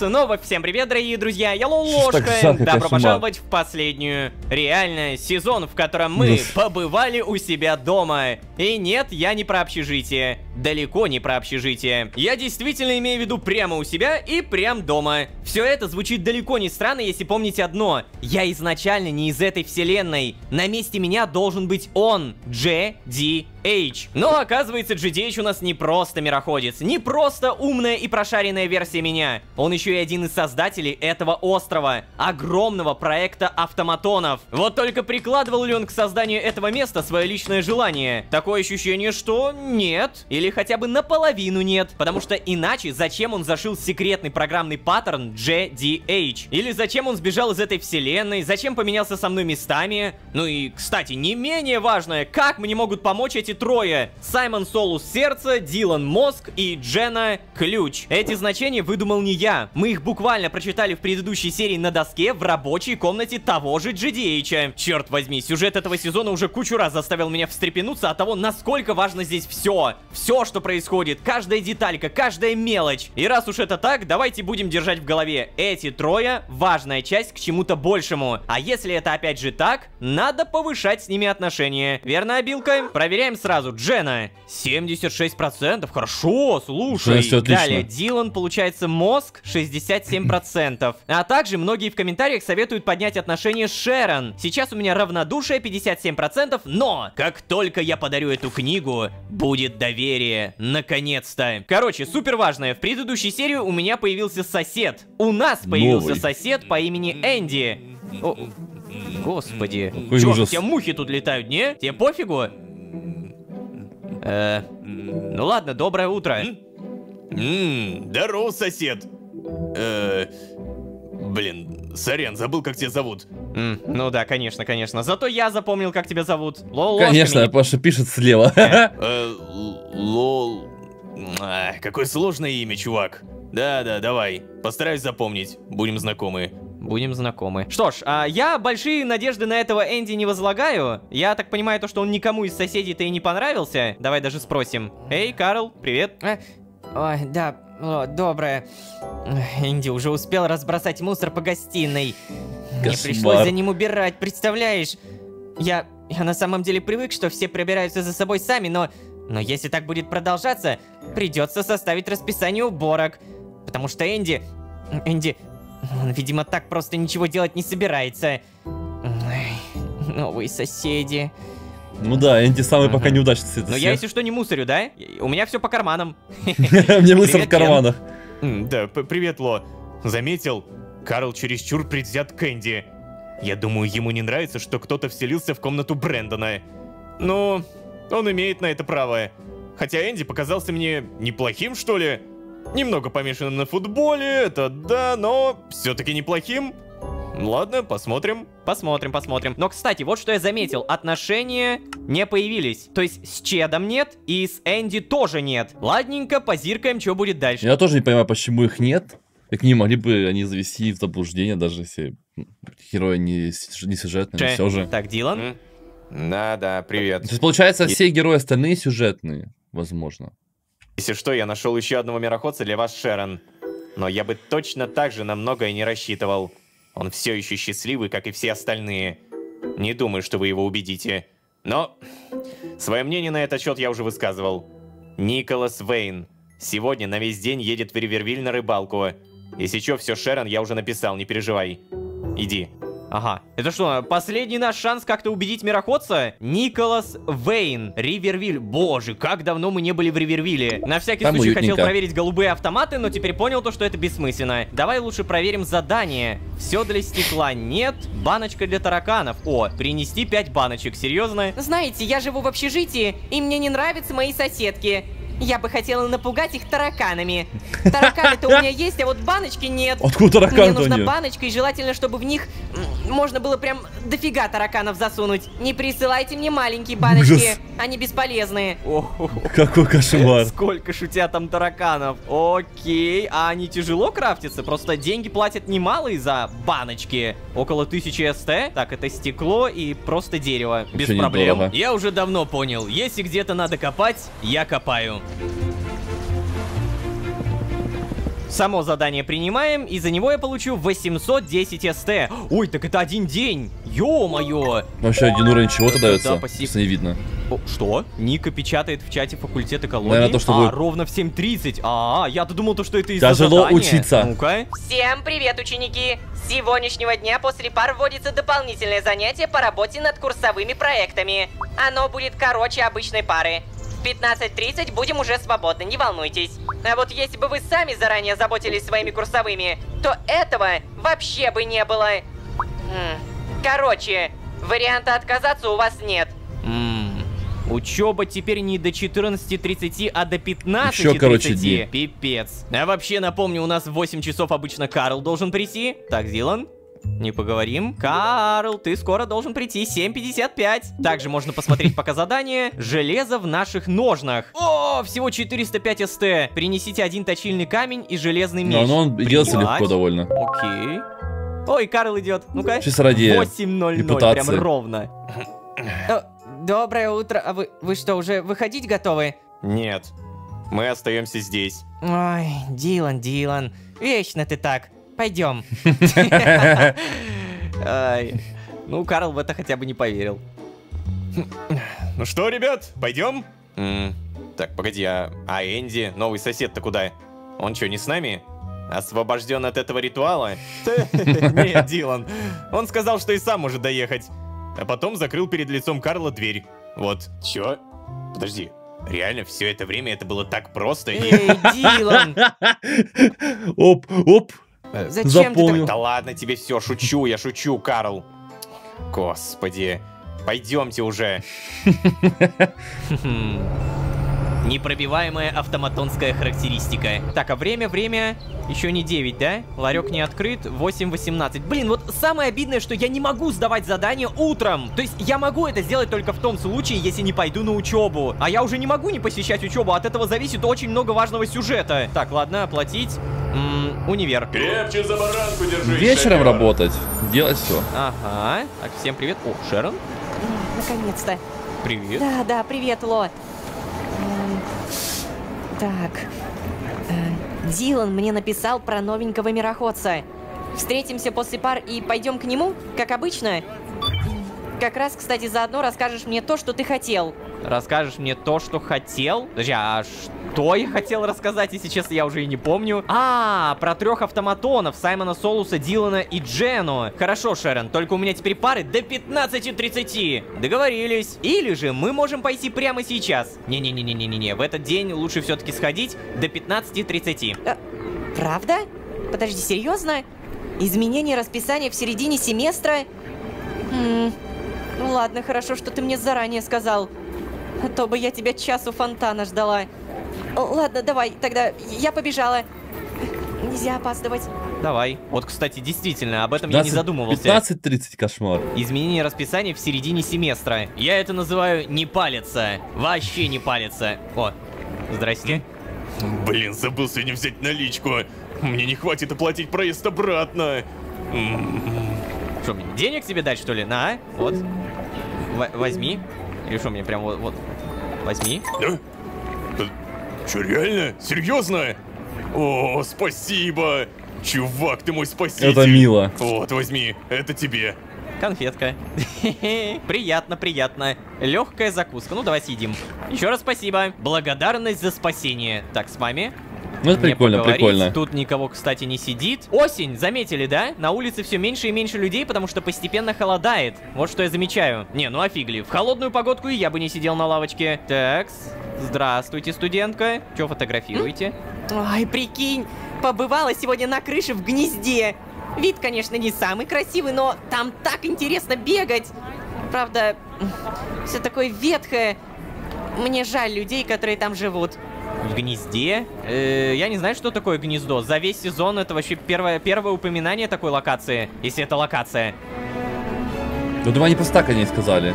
снова всем привет, дорогие друзья, я так Ложка. Добро пожаловать в последнюю реальность, сезон, в котором мы побывали у себя дома. И нет, я не про общежитие. Далеко не про общежитие. Я действительно имею в виду прямо у себя и прям дома. Все это звучит далеко не странно, если помните одно. Я изначально не из этой вселенной. На месте меня должен быть он, JDH. Но оказывается, JDH у нас не просто мироходец, не просто умная и прошаренная версия меня. Он еще и один из создателей этого острова, огромного проекта автоматонов. Вот только прикладывал ли он к созданию этого места свое личное желание? Такое ощущение, что нет. Или хотя бы наполовину нет. Потому что иначе зачем он зашил секретный программный паттерн JDH? Или зачем он сбежал из этой вселенной? Зачем поменялся со мной местами? Ну и, кстати, не менее важное, как мне могут помочь эти трое? Саймон Солус Сердце, Дилан Мозг и Джена Ключ. Эти значения выдумал не я. Мы их буквально прочитали в предыдущей серии на доске в рабочей комнате того же GDH. Черт возьми, сюжет этого сезона уже кучу раз заставил меня встрепенуться от того, насколько важно здесь все. Все, что происходит, каждая деталька, каждая мелочь. И раз уж это так, давайте будем держать в голове. Эти трое — важная часть к чему-то большему. А если это опять же так, надо повышать с ними отношения. Верно, обилка? Проверяем сразу. Джена. 76%. Хорошо, слушай. Жесть, отлично. Далее, Дилан, получается, мозг 67%. А также многие в комментариях советуют поднять отношения с Шерон. Сейчас у меня равнодушие 57%, но как только я подарю эту книгу, будет доверие. Наконец-то. Короче, супер важное. В предыдущей серии у меня появился сосед. У нас появился Новый. сосед по имени Энди. О, господи. Какой Чё, у ужас. тебя мухи тут летают, не? Тебе пофигу? Э, ну ладно, доброе утро. Ммм, здорово, сосед. Э, блин, сорян, забыл, как тебя зовут. М, ну да, конечно, конечно. Зато я запомнил, как тебя зовут. Лол, Конечно. Паша пишет слева. Э, л- лол... А, какое сложное имя, чувак. Да-да, давай. Постараюсь запомнить. Будем знакомы. Будем знакомы. Что ж, а я большие надежды на этого Энди не возлагаю. Я так понимаю, то, что он никому из соседей-то и не понравился. Давай даже спросим. Эй, Карл, привет. Ой, да, о, доброе. Энди уже успел разбросать мусор по гостиной. Мне Кошмар. пришлось за ним убирать, представляешь? Я, я на самом деле привык, что все прибираются за собой сами, но... Но если так будет продолжаться, придется составить расписание уборок. Потому что Энди... Энди... Он, видимо, так просто ничего делать не собирается. Ой, новые соседи. Ну да, Энди самый Ага. пока неудачный Но я, всех. если что, не мусорю, да? У меня все по карманам. Мне Привет, в карманах. Да, привет, Ло. Заметил? Карл чересчур предвзят к Энди. Я думаю, ему не нравится, что кто-то вселился в комнату Брэндона. Ну, он имеет на это право. Хотя Энди показался мне неплохим, что ли. Немного помешанным на футболе, это да, но все-таки неплохим. Ладно, посмотрим. Посмотрим, посмотрим. Но, кстати, вот что я заметил. Отношения не появились. То есть с Чедом нет, и с Энди тоже нет. Ладненько, позиркаем, что будет дальше. Я тоже не понимаю, почему их нет. Как не могли бы они завести в заблуждение, даже если герои не, не сюжетные, Че? все же. Так, Дилан. Да-да, привет. То есть, получается, все герои остальные сюжетные, возможно. Если что, я нашел еще одного мироходца для вас, Шерон. Но я бы точно так же на многое не рассчитывал. Он все еще счастливый, как и все остальные. Не думаю, что вы его убедите. Но свое мнение на этот счет я уже высказывал. Николас Вейн. Сегодня на весь день едет в Ривервиль на рыбалку. Если что, все, Шерон, я уже написал, не переживай. Иди. Ага. Это что, последний наш шанс как-то убедить мироходца? Николас Вейн, Ривервиль. Боже, как давно мы не были в Ривервилле. На всякий Там случай хотел уютненько. проверить голубые автоматы, но теперь понял то, что это бессмысленно. Давай лучше проверим задание. Все для стекла нет, баночка для тараканов. О, принести 5 баночек, серьезно? Знаете, я живу в общежитии, и мне не нравятся мои соседки. Я бы хотела напугать их тараканами. Тараканы-то у меня есть, а вот баночки нет. Откуда Мне таракан-то нужна нет? баночка, и желательно, чтобы в них можно было прям дофига тараканов засунуть. Не присылайте мне маленькие баночки, Ужас. они бесполезные. О, Какой кошмар. Сколько ж у тебя там тараканов? Окей, а они тяжело крафтятся? Просто деньги платят немалые за баночки. Около 1000 СТ. Так, это стекло и просто дерево. Без проблем. недорого. Я уже давно понял, если где-то надо копать, я копаю. Само задание принимаем, и за него я получу 810 СТ. Ой, так это один день. Ё-моё. Вообще один уровень чего-то Да, дается? спасибо. Просто не видно. О, что? Ника печатает в чате факультет экологии. Наверное, то, что а, вы- ровно в 7.30. А, я-то думал, то, что это из-за Тяжело задания. учиться. Ну-ка. Всем привет, ученики! С сегодняшнего дня после пар вводится дополнительное занятие по работе над курсовыми проектами. Оно будет короче обычной пары. В 15.30 будем уже свободны, не волнуйтесь. А вот если бы вы сами заранее заботились своими курсовыми, то этого вообще бы не было. М, Короче, варианта отказаться у вас нет. М, Учеба теперь не до 14.30, а до 15.30. Ещё короче день. Пипец. А вообще, напомню, у нас в 8 часов обычно Карл должен прийти. Так, Дилан, не поговорим. Карл, ты скоро должен прийти, 7.55. Также можно посмотреть пока задание «Железо в наших ножнах». О, всего 405 СТ. Принесите один точильный камень и железный Но меч. но он делается Принять. легко довольно. Окей. Ой, Карл идет. Ну-ка. Чисто ради 8.00, репутации. прям ровно. Э, Доброе утро. А вы, вы что, уже выходить готовы? Нет, мы остаемся здесь. Ой, Дилан, Дилан, вечно ты так. Пойдем. Ну, Карл в это хотя бы не поверил. Ну что, ребят, пойдем? Так, погоди, а, а Энди, новый сосед-то куда? Он что, не с нами? Освобожден от этого ритуала? Нет, Дилан. Он сказал, что и сам может доехать. А потом закрыл перед лицом Карла дверь. Вот. Чё? Подожди. Реально, все это время это было так просто? Эй, Дилан, Оп, оп. Зачем Запомнил. ты Да ладно тебе все, шучу, я шучу, Карл. Господи. Пойдемте уже. Непробиваемая автоматонская характеристика. Так, а время, время... Еще не 9, да? Ларек не открыт, 8.18. Блин, вот самое обидное, что я не могу сдавать задание утром. То есть я могу это сделать только в том случае, если не пойду на учебу. А я уже не могу не посещать учебу, от этого зависит очень много важного сюжета. Так, ладно, оплатить. М, универ. Крепче за баранку держись, Вечером шофер. работать. Делать все. Ага. Так, всем привет. О, Шерон. Наконец-то. привет. Да, да, привет, Ло. Эм, Так. Э, Дилан мне написал про новенького мироходца. Встретимся после пар и пойдем к нему, как обычно. Как раз, кстати, заодно расскажешь мне то, что ты хотел. Расскажешь мне то, что хотел? Подожди, а что я хотел рассказать, если честно, я уже и не помню. А, про трех автоматонов Саймона Солуса, Дилана и Джену. Хорошо, Шерон, только у меня теперь пары до 15.30. Договорились. Или же мы можем пойти прямо сейчас. Не-не-не-не-не-не, в этот день лучше все-таки сходить до 15.30. Э, правда? Подожди, серьезно? Изменение расписания в середине семестра? М, Ну ладно, хорошо, что ты мне заранее сказал. А то бы я тебя часу фонтана ждала. Ладно, давай, тогда я побежала. Нельзя опаздывать. Давай. Вот, кстати, действительно, об этом я не 15 задумывался. 15.30 кошмар. Изменение расписания в середине семестра. Я это называю не палиться. Вообще не палиться. О, здрасте. Блин, забыл сегодня взять наличку. Мне не хватит оплатить проезд обратно. М, Что, мне денег тебе дать, что ли? На, вот. Возьми. Или что, мне прям вот, вот. Возьми. Чё, реально? Серьезно? О, спасибо! Чувак, ты мой спаситель! Это мило. Вот, возьми, это тебе. Конфетка. Приятно, приятно. Легкая закуска. Ну, давай съедим. Еще раз спасибо. Благодарность за спасение. Так, с вами. Ну это прикольно, поговорить. прикольно. Тут никого, кстати, не сидит. Осень, заметили, да? На улице все меньше и меньше людей, потому что постепенно холодает. Вот что я замечаю. Не, ну офигли. В холодную погодку и я бы не сидел на лавочке. Так, здравствуйте, студентка. Че фотографируете? Ой, прикинь, побывала сегодня на крыше в гнезде. Вид, конечно, не самый красивый, но там так интересно бегать. Правда, все такое ветхое. Мне жаль людей, которые там живут. В гнезде? Э, я не знаю, что такое гнездо. За весь сезон это вообще первое, первое упоминание такой локации. Если это локация. Ну думаю, они просто так они и сказали.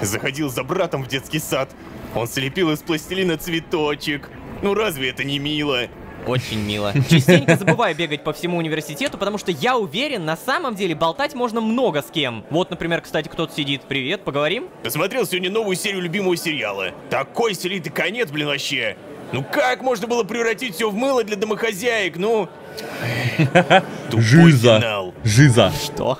Заходил за братом в детский сад. Он слепил из пластилина цветочек. Ну разве это не мило? Очень мило. Частенько забываю бегать по всему университету, потому что я уверен, на самом деле болтать можно много с кем. Вот, например, кстати, кто-то сидит. Привет, поговорим? Посмотрел сегодня новую серию любимого сериала. Такой селитый конец, блин, вообще. Ну как можно было превратить все в мыло для домохозяек, ну? Жиза. Жиза. Что?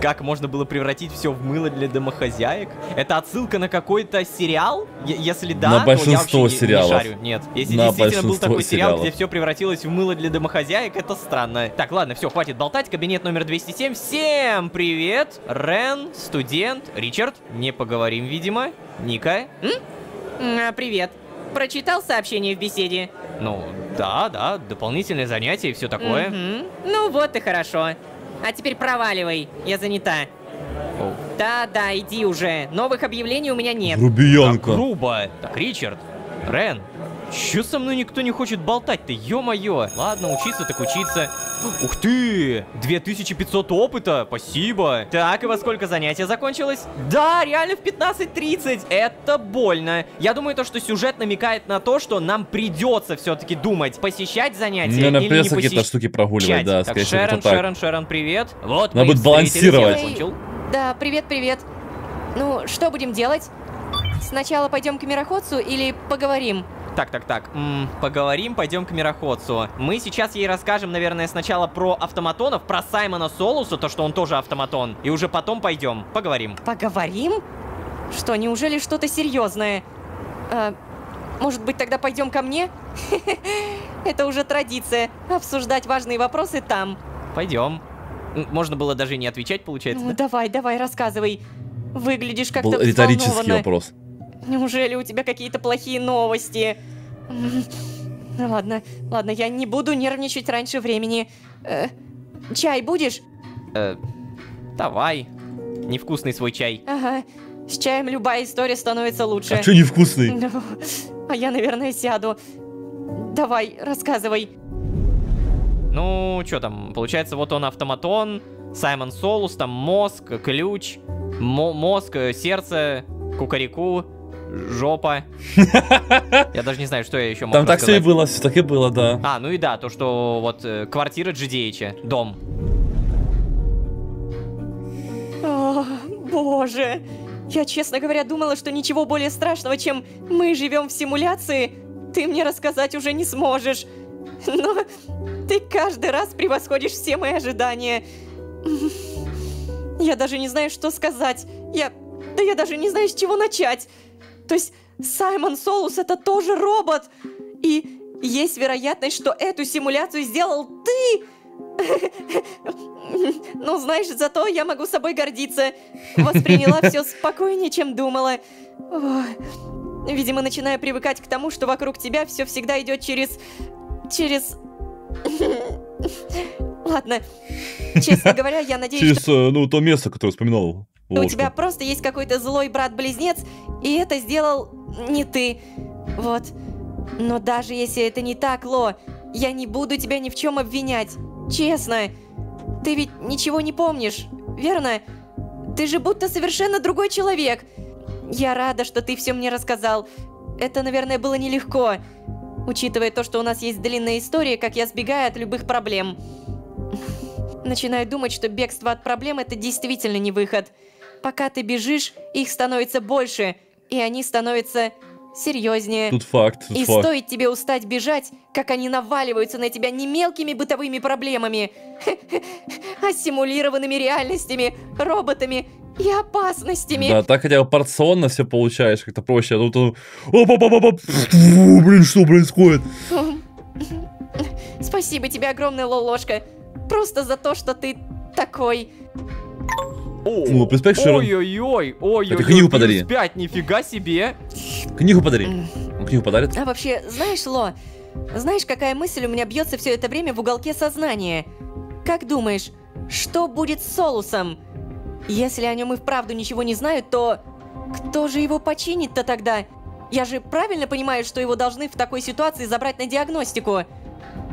Как можно было превратить все в мыло для домохозяек? Это отсылка на какой-то сериал? Если да, На то я большинство вообще не- сериалов. Не, шарю. Нет. Если На действительно был большинство такой сериал, сериалов. где все превратилось в мыло для домохозяек, это странно. Так, ладно, все, хватит болтать. Кабинет номер 207. Всем привет! Рен, студент, Ричард. Не поговорим, видимо. Ника. А, привет. Прочитал сообщение в беседе? Ну, да, да, дополнительное занятие и все такое. Мгм. Ну вот и хорошо. А теперь проваливай, я занята. Да-да, иди уже. Новых объявлений у меня нет. Так Грубиянка. грубо. Так, Ричард, Рен, чё со мной никто не хочет болтать-то, ё-моё? Ладно, учиться так учиться. Ух ты! 2500 опыта, спасибо. Так, и во сколько занятие закончилось? Да, реально в 15.30. Это больно. Я думаю, то, что сюжет намекает на то, что нам придется все-таки думать, посещать занятия Наверное, или не придется какие-то посещать. штуки прогуливать, да, Так, скорее всего, Шерон, так. Шерон, Шерон, привет. Вот, Надо мы будет балансировать. закончил. Да, привет-привет. Ну, что будем делать? Сначала пойдем к мироходцу или поговорим? Так, так, так. М, поговорим, пойдем к мироходцу. Мы сейчас ей расскажем, наверное, сначала про автоматонов, про Саймона Солуса, то, что он тоже автоматон. И уже потом пойдем, поговорим. Поговорим? Что, неужели что-то серьезное? А, может быть, тогда пойдем ко мне? Это уже традиция. Обсуждать важные вопросы там. Пойдем. М, Можно было даже и не отвечать, получается. Ну, да? давай, давай, рассказывай. Выглядишь как-то Был риторический вопрос. Неужели у тебя какие-то плохие новости? Ну ладно, ладно, я не буду нервничать раньше времени. Э, чай будешь? Э, давай. Невкусный свой чай. Ага. С чаем любая история становится лучше. А чё невкусный? Ну, а я, наверное, сяду. Давай, рассказывай. Ну, что там, получается, вот он автоматон, Саймон Солус, там мозг, ключ, мо- мозг, сердце, кукареку, жопа. Я даже не знаю, что я еще мог Там так все и было, все так и было, да. А, ну и да, то, что вот э, квартира GDH, дом. О, боже. Я, честно говоря, думала, что ничего более страшного, чем мы живем в симуляции, ты мне рассказать уже не сможешь. Но ты каждый раз превосходишь все мои ожидания. Я даже не знаю, что сказать. Я... Да я даже не знаю, с чего начать. То есть Саймон Солус это тоже робот. И есть вероятность, что эту симуляцию сделал ты. Ну, знаешь, зато я могу собой гордиться. Восприняла все спокойнее, чем думала. Ой. Видимо, начинаю привыкать к тому, что вокруг тебя все всегда идет через... Через... Ладно. Честно говоря, я надеюсь, Через, э, ну, то место, которое вспоминал. Что у тебя просто есть какой-то злой брат-близнец, и это сделал не ты. Вот. Но даже если это не так, Ло, я не буду тебя ни в чем обвинять. Честно. Ты ведь ничего не помнишь, верно? Ты же будто совершенно другой человек. Я рада, что ты все мне рассказал. Это, наверное, было нелегко. Учитывая то, что у нас есть длинная история, как я сбегаю от любых проблем. Начинаю думать, что бегство от проблем это действительно не выход. Пока ты бежишь, их становится больше, и они становятся серьезнее. Тут факт, тут И факт. стоит тебе устать бежать, как они наваливаются на тебя не мелкими бытовыми проблемами, а симулированными реальностями, роботами и опасностями. Да, так хотя бы порционно все получаешь, как-то проще. А тут, э, блин, что происходит? Спасибо тебе огромное, Лолошка. Просто за то, что ты такой. Ну, представь, что Ой-ой-ой. Это книгу подари. 5, нифига себе. Книгу подари. Он книгу подарит? А вообще, знаешь, Ло, знаешь, какая мысль у меня бьется все это время в уголке сознания? Как думаешь, что будет с Солусом? Если о нем и вправду ничего не знают, то кто же его починит-то тогда? Я же правильно понимаю, что его должны в такой ситуации забрать на диагностику?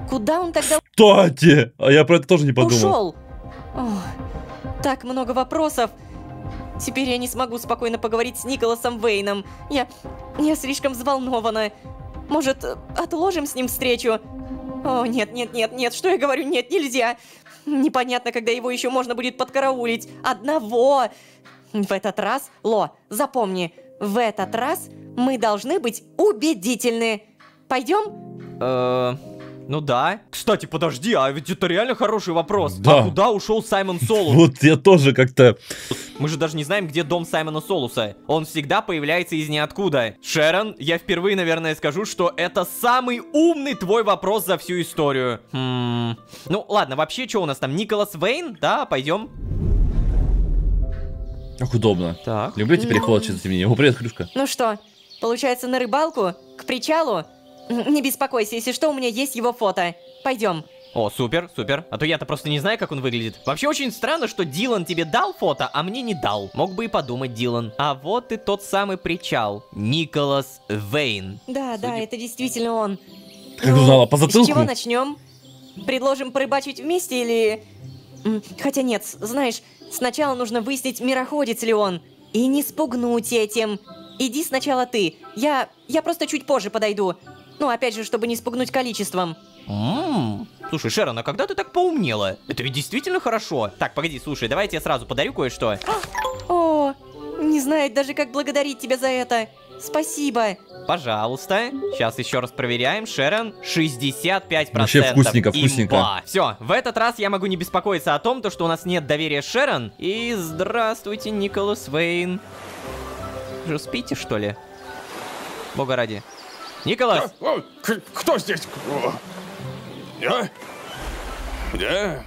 Куда он тогда Кстати, а я про это тоже не подумал. ушел? Так много вопросов. Теперь я не смогу спокойно поговорить с Николасом Вейном. Я... я слишком взволнована. Может, отложим с ним встречу? О, нет, нет, нет, нет, что я говорю? Нет, нельзя. Непонятно, когда его еще можно будет подкараулить. Одного. В этот раз, Ло, запомни, в этот раз мы должны быть убедительны. Пойдем? Э, ну да. Кстати, подожди, а ведь это реально хороший вопрос. Да. А куда ушел Саймон Солус? Вот я тоже как-то... Мы же даже не знаем, где дом Саймона Солуса. Он всегда появляется из ниоткуда. Шерон, я впервые, наверное, скажу, что это самый умный твой вопрос за всю историю. Хм... Ну, ладно, вообще, что у нас там? Николас Вейн? Да, пойдем. Как удобно. Так. Люблю эти переходы через темнение. О, привет, Хрюшка. Ну что, получается на рыбалку? К причалу? Не беспокойся, если что, у меня есть его фото. Пойдем. О, супер, супер. А то я-то просто не знаю, как он выглядит. Вообще очень странно, что Дилан тебе дал фото, а мне не дал. Мог бы и подумать, Дилан. А вот и тот самый причал. Николас Вейн. Да, да, Судя- это действительно он. Как узнала? По С затылку? чего начнем? Предложим порыбачить вместе или... Хотя нет, знаешь, сначала нужно выяснить, мироходец ли он. И не спугнуть этим. Иди сначала ты. Я... я просто чуть позже подойду. Ну, опять же, чтобы не спугнуть количеством. Ммм. Слушай, Шерон, а когда ты так поумнела? Это ведь действительно хорошо. Так, погоди, слушай, давай я тебе сразу подарю кое-что. О, не знаю даже, как благодарить тебя за это. Спасибо. Пожалуйста. Сейчас еще раз проверяем. Шерон, 65%. Вообще вкусненько, вкусненько. Все, в этот раз я могу не беспокоиться о том, то, что у нас нет доверия Шерон. И здравствуйте, Николас Вейн. Вы же спите, что ли? Бога ради. Николас! О, кто здесь? О, Да? Да?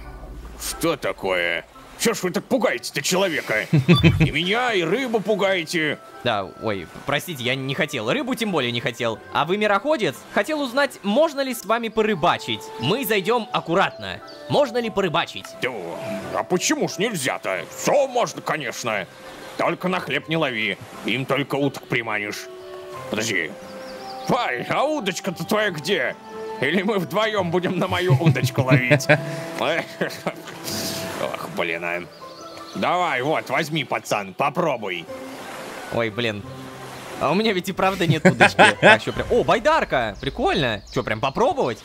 Что такое? Чё ж вы так пугаете-то человека? И меня, и рыбу пугаете. Да, ой, простите, я не хотел. Рыбу тем более не хотел. А вы мироходец? Хотел узнать, можно ли с вами порыбачить. Мы зайдем аккуратно. Можно ли порыбачить? Да, а почему ж нельзя-то? Все можно, конечно. Только на хлеб не лови. Им только уток приманишь. Подожди. Пай, а удочка-то твоя где? Или мы вдвоем будем на мою удочку ловить? Ох, блин, а. Давай, вот, возьми, пацан, попробуй. Ой, блин. А у меня ведь и правда нет удочки. Что прям... О, байдарка! Прикольно. Что, прям попробовать?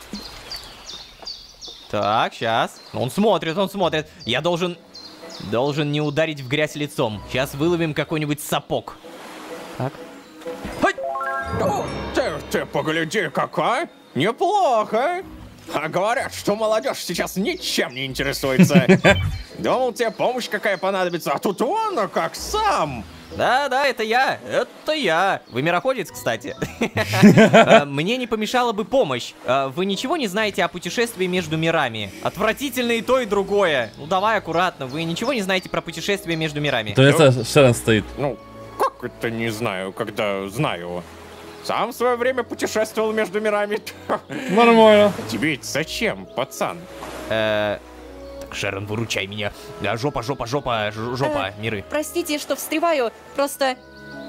Так, сейчас. Он смотрит, он смотрит. Я должен... Должен не ударить в грязь лицом. Сейчас выловим какой-нибудь сапог. Так. Хой! О, ты, ты погляди, какая! Неплохо! А говорят, что молодежь сейчас ничем не интересуется. Думал, тебе помощь какая понадобится, а тут он, а как сам. Да-да, это я, это я. Вы мироходец, кстати. Э, Мне не помешала бы помощь. Э, Вы ничего не знаете о путешествии между мирами? Отвратительно и то, и другое. Ну давай аккуратно, вы ничего не знаете про путешествие между мирами? То это Шерон стоит. Ну, как это не знаю, когда знаю? Сам в свое время путешествовал между мирами. Нормально. Тебе зачем, пацан? Э, Так, Шерон, выручай меня. Да, жопа, жопа, жопа, ж- жопа, Э, миры. Простите, что встреваю, просто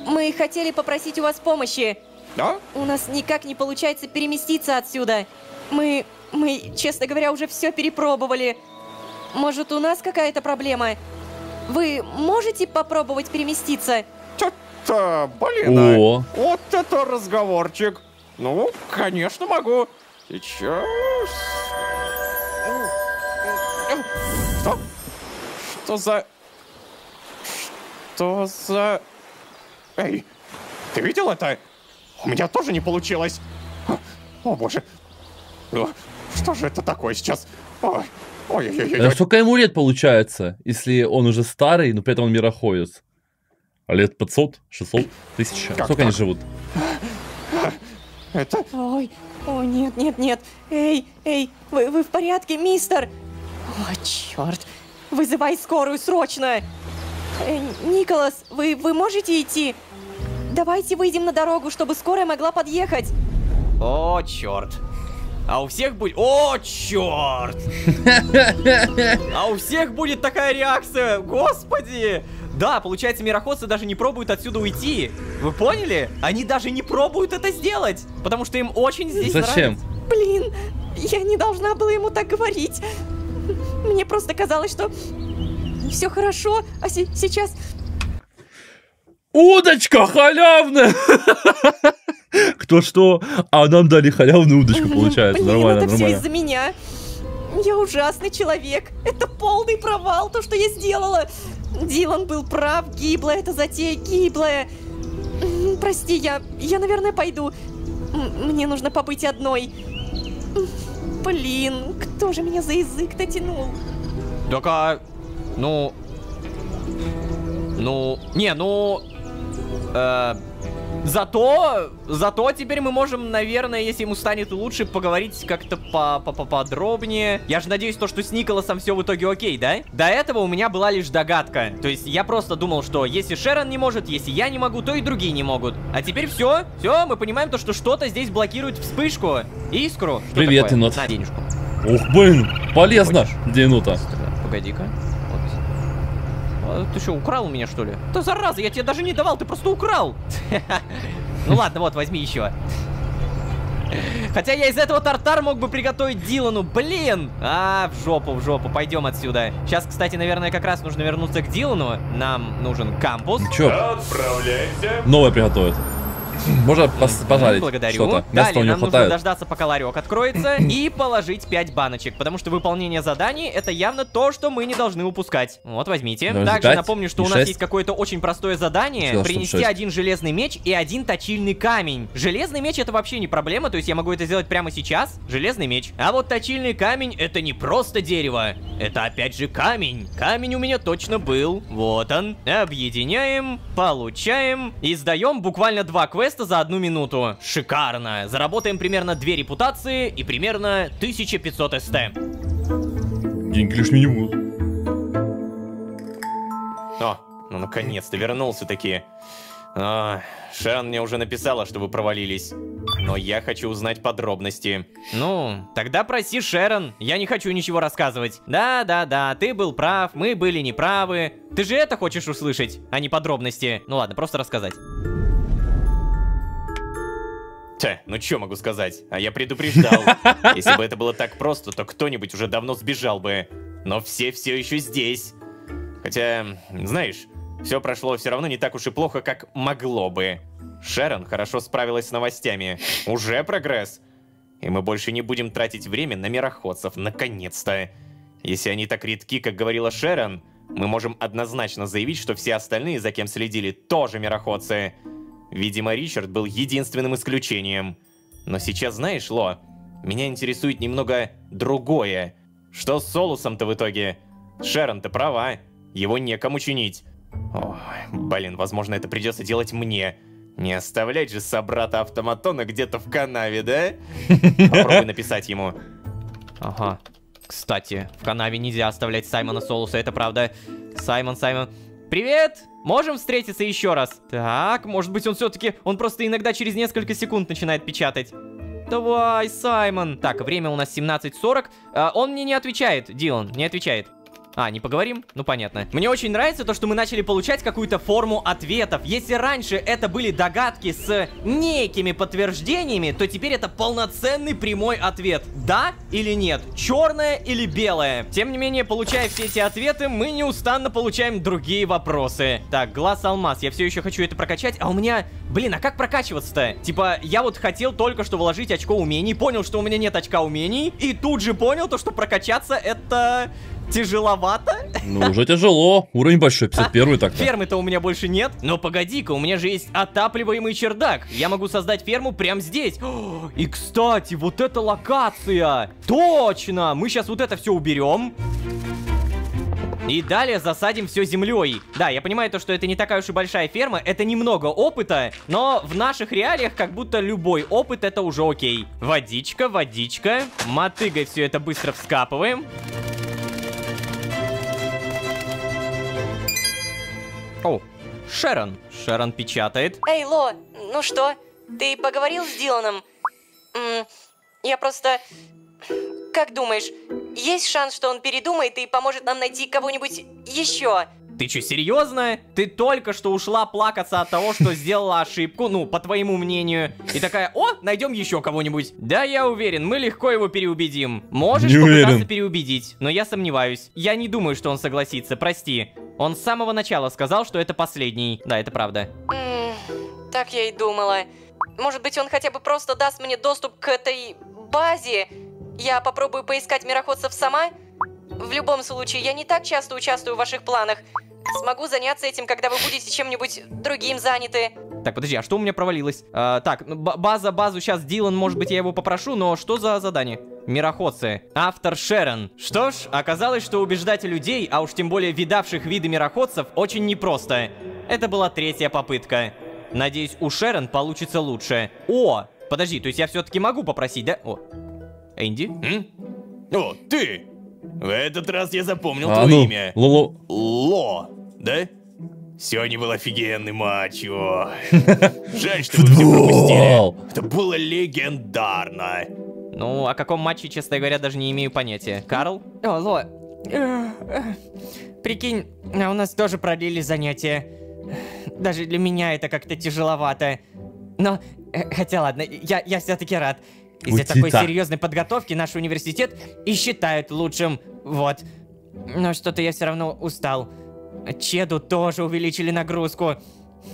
мы хотели попросить у вас помощи. Да? У нас никак не получается переместиться отсюда. Мы, мы, честно говоря, уже все перепробовали. Может, у нас какая-то проблема? Вы можете попробовать переместиться? Что-то, блин, а, О, вот это разговорчик. Ну, конечно, могу. Сейчас. Что? Что за... Что за... Эй, ты видел это? У меня тоже не получилось. О, боже. Что же это такое сейчас? Ой, ой-ой-ой. а сколько ему лет получается, если он уже старый, но при этом он мироходец? А лет 500, 600, 1000? Как Сколько они так? живут? Это... Ой, о, нет, нет, нет. Эй, эй, вы, вы в порядке, мистер? О, черт. Вызывай скорую срочно. Э, Николас, вы, вы можете идти? Давайте выйдем на дорогу, чтобы скорая могла подъехать. О, черт. А у всех будет... О, черт! А у всех будет такая реакция, господи! Да, получается, мироходцы даже не пробуют отсюда уйти. Вы поняли? Они даже не пробуют это сделать, потому что им очень здесь Зачем? нравится. Блин, я не должна была ему так говорить. Мне просто казалось, что все хорошо, а се- сейчас... Удочка халявная! Кто что? А нам дали халявную удочку, получается. Блин, Нормально, это все нормально. из-за меня. Я ужасный человек. Это полный провал, то, что я сделала. Дилан был прав, гиблая эта затея, гиблая. Прости, я, я, наверное, пойду. Мне нужно побыть одной. Блин, кто же меня за язык дотянул? Так, а... Ну... Ну... Не, ну... э, зато... Зато теперь мы можем, наверное, если ему станет лучше, поговорить как-то по -по поподробнее. Я же надеюсь, то, что с Николасом все в итоге окей, да? До этого у меня была лишь догадка. То есть я просто думал, что если Шерон не может, если я не могу, то и другие не могут. А теперь все, все, мы понимаем то, что что-то здесь блокирует вспышку, искру. Что Привет, такое? енот. На денежку. Ух, блин, полезно. Хочешь? Денута. Погоди-ка. Ты что, украл у меня, что ли? Да зараза, я тебе даже не давал, ты просто украл. Ну ладно, вот, возьми еще. Хотя я из этого тартар мог бы приготовить Дилану, блин! А, в жопу, в жопу, пойдем отсюда. Сейчас, кстати, наверное, как раз нужно вернуться к Дилану. Нам нужен кампус. Че, Отправляйся. новое приготовит? Можно пожарить Благодарю. что-то. Далее нам нужно дождаться, пока ларек откроется, и положить 5 баночек, потому что выполнение заданий это явно то, что мы не должны упускать. Вот, возьмите. Давайте Также пять напомню, что у нас шесть. есть какое-то очень простое задание. Что принести один железный меч и один точильный камень. Железный меч это вообще не проблема, то есть я могу это сделать прямо сейчас. Железный меч. А вот точильный камень это не просто дерево. Это опять же камень. Камень у меня точно был. Вот он. Объединяем, получаем и сдаем буквально два квеста за одну минуту. Шикарно. Заработаем примерно две репутации и примерно 1500 СТ. Деньги лишними не будут. О, ну наконец-то вернулся таки. А, Шан мне уже написала, что вы провалились. Но я хочу узнать подробности. Ну, тогда проси Шерон. Я не хочу ничего рассказывать. Да, да, да, ты был прав, мы были неправы. Ты же это хочешь услышать, а не подробности. Ну ладно, просто рассказать. Тя, ну что могу сказать? А я предупреждал. Если бы это было так просто, то кто-нибудь уже давно сбежал бы. Но все все еще здесь. Хотя, знаешь, все прошло все равно не так уж и плохо, как могло бы. Шерон хорошо справилась с новостями. Уже прогресс. И мы больше не будем тратить время на мироходцев, наконец-то. Если они так редки, как говорила Шерон, мы можем однозначно заявить, что все остальные, за кем следили, тоже мироходцы. Видимо, Ричард был единственным исключением. Но сейчас, знаешь, Ло, меня интересует немного другое. Что с Солусом-то в итоге? Шерон-то права. Его некому чинить. Ой, блин, возможно, это придется делать мне. Не оставлять же собрата автоматона где-то в канаве, да? Попробуй написать ему. Ага. Кстати, в канаве нельзя оставлять Саймона Солуса, это правда. Саймон, Саймон. Привет! Можем встретиться еще раз? Так, может быть он все-таки... Он просто иногда через несколько секунд начинает печатать. Давай, Саймон. Так, время у нас 17.40. А, он мне не отвечает, Дилан, не отвечает. А, не поговорим? Ну, понятно. Мне очень нравится то, что мы начали получать какую-то форму ответов. Если раньше это были догадки с некими подтверждениями, то теперь это полноценный прямой ответ. Да или нет? Черное или белое? Тем не менее, получая все эти ответы, мы неустанно получаем другие вопросы. Так, глаз алмаз. Я все еще хочу это прокачать, а у меня... Блин, а как прокачиваться-то? Типа, я вот хотел только что вложить очко умений, понял, что у меня нет очка умений, и тут же понял то, что прокачаться это Тяжеловато? Ну, уже тяжело. Уровень большой, 51 так-то. Фермы-то у меня больше нет. Но погоди-ка, у меня же есть отапливаемый чердак. Я могу создать ферму прямо здесь. О, и, кстати, вот эта локация. Точно! Мы сейчас вот это все уберем. И далее засадим все землей. Да, я понимаю то, что это не такая уж и большая ферма, это немного опыта, но в наших реалиях как будто любой опыт это уже окей. Водичка, водичка. Мотыгой все это быстро вскапываем. О, Шерон. Шерон печатает. Эй, Ло, ну что, ты поговорил с Диланом? М, я просто... Как думаешь, есть шанс, что он передумает и поможет нам найти кого-нибудь еще? Ты что, серьезно? Ты только что ушла плакаться от того, что сделала ошибку, ну, по твоему мнению. И такая, о, найдем еще кого-нибудь. Да, я уверен, мы легко его переубедим. Можешь Не попытаться уверен. переубедить, но я сомневаюсь. Я не думаю, что он согласится, прости. Он с самого начала сказал, что это последний. Да, это правда. М, так я и думала. Может быть, он хотя бы просто даст мне доступ к этой базе? Я попробую поискать мироходцев сама? В любом случае, я не так часто участвую в ваших планах. Смогу заняться этим, когда вы будете чем-нибудь другим заняты. Так, подожди, а что у меня провалилось? А, так, ну, ба- база, базу сейчас Дилан, может быть, я его попрошу, но что за задание? Мироходцы. Автор Шерон. Что ж, оказалось, что убеждать людей, а уж тем более видавших виды мироходцев, очень непросто. Это была третья попытка. Надеюсь, у Шерон получится лучше. О, подожди, то есть я все-таки могу попросить, да? О, Энди? М? О, ты! В этот раз я запомнил А, твое ну, имя. Лоло... Ло, да? Сегодня был офигенный матч, о. Жаль, что вы все пропустили. Это было легендарно. Ну, о каком матче, честно говоря, даже не имею понятия. Карл? О, Ло, прикинь, а у нас тоже продлили занятия. Даже для меня это как-то тяжеловато. Но, э, хотя ладно, я, я все-таки рад. Из-за такой так. серьезной подготовки наш университет и считают лучшим. Вот. Но что-то я все равно устал. Чеду тоже увеличили нагрузку.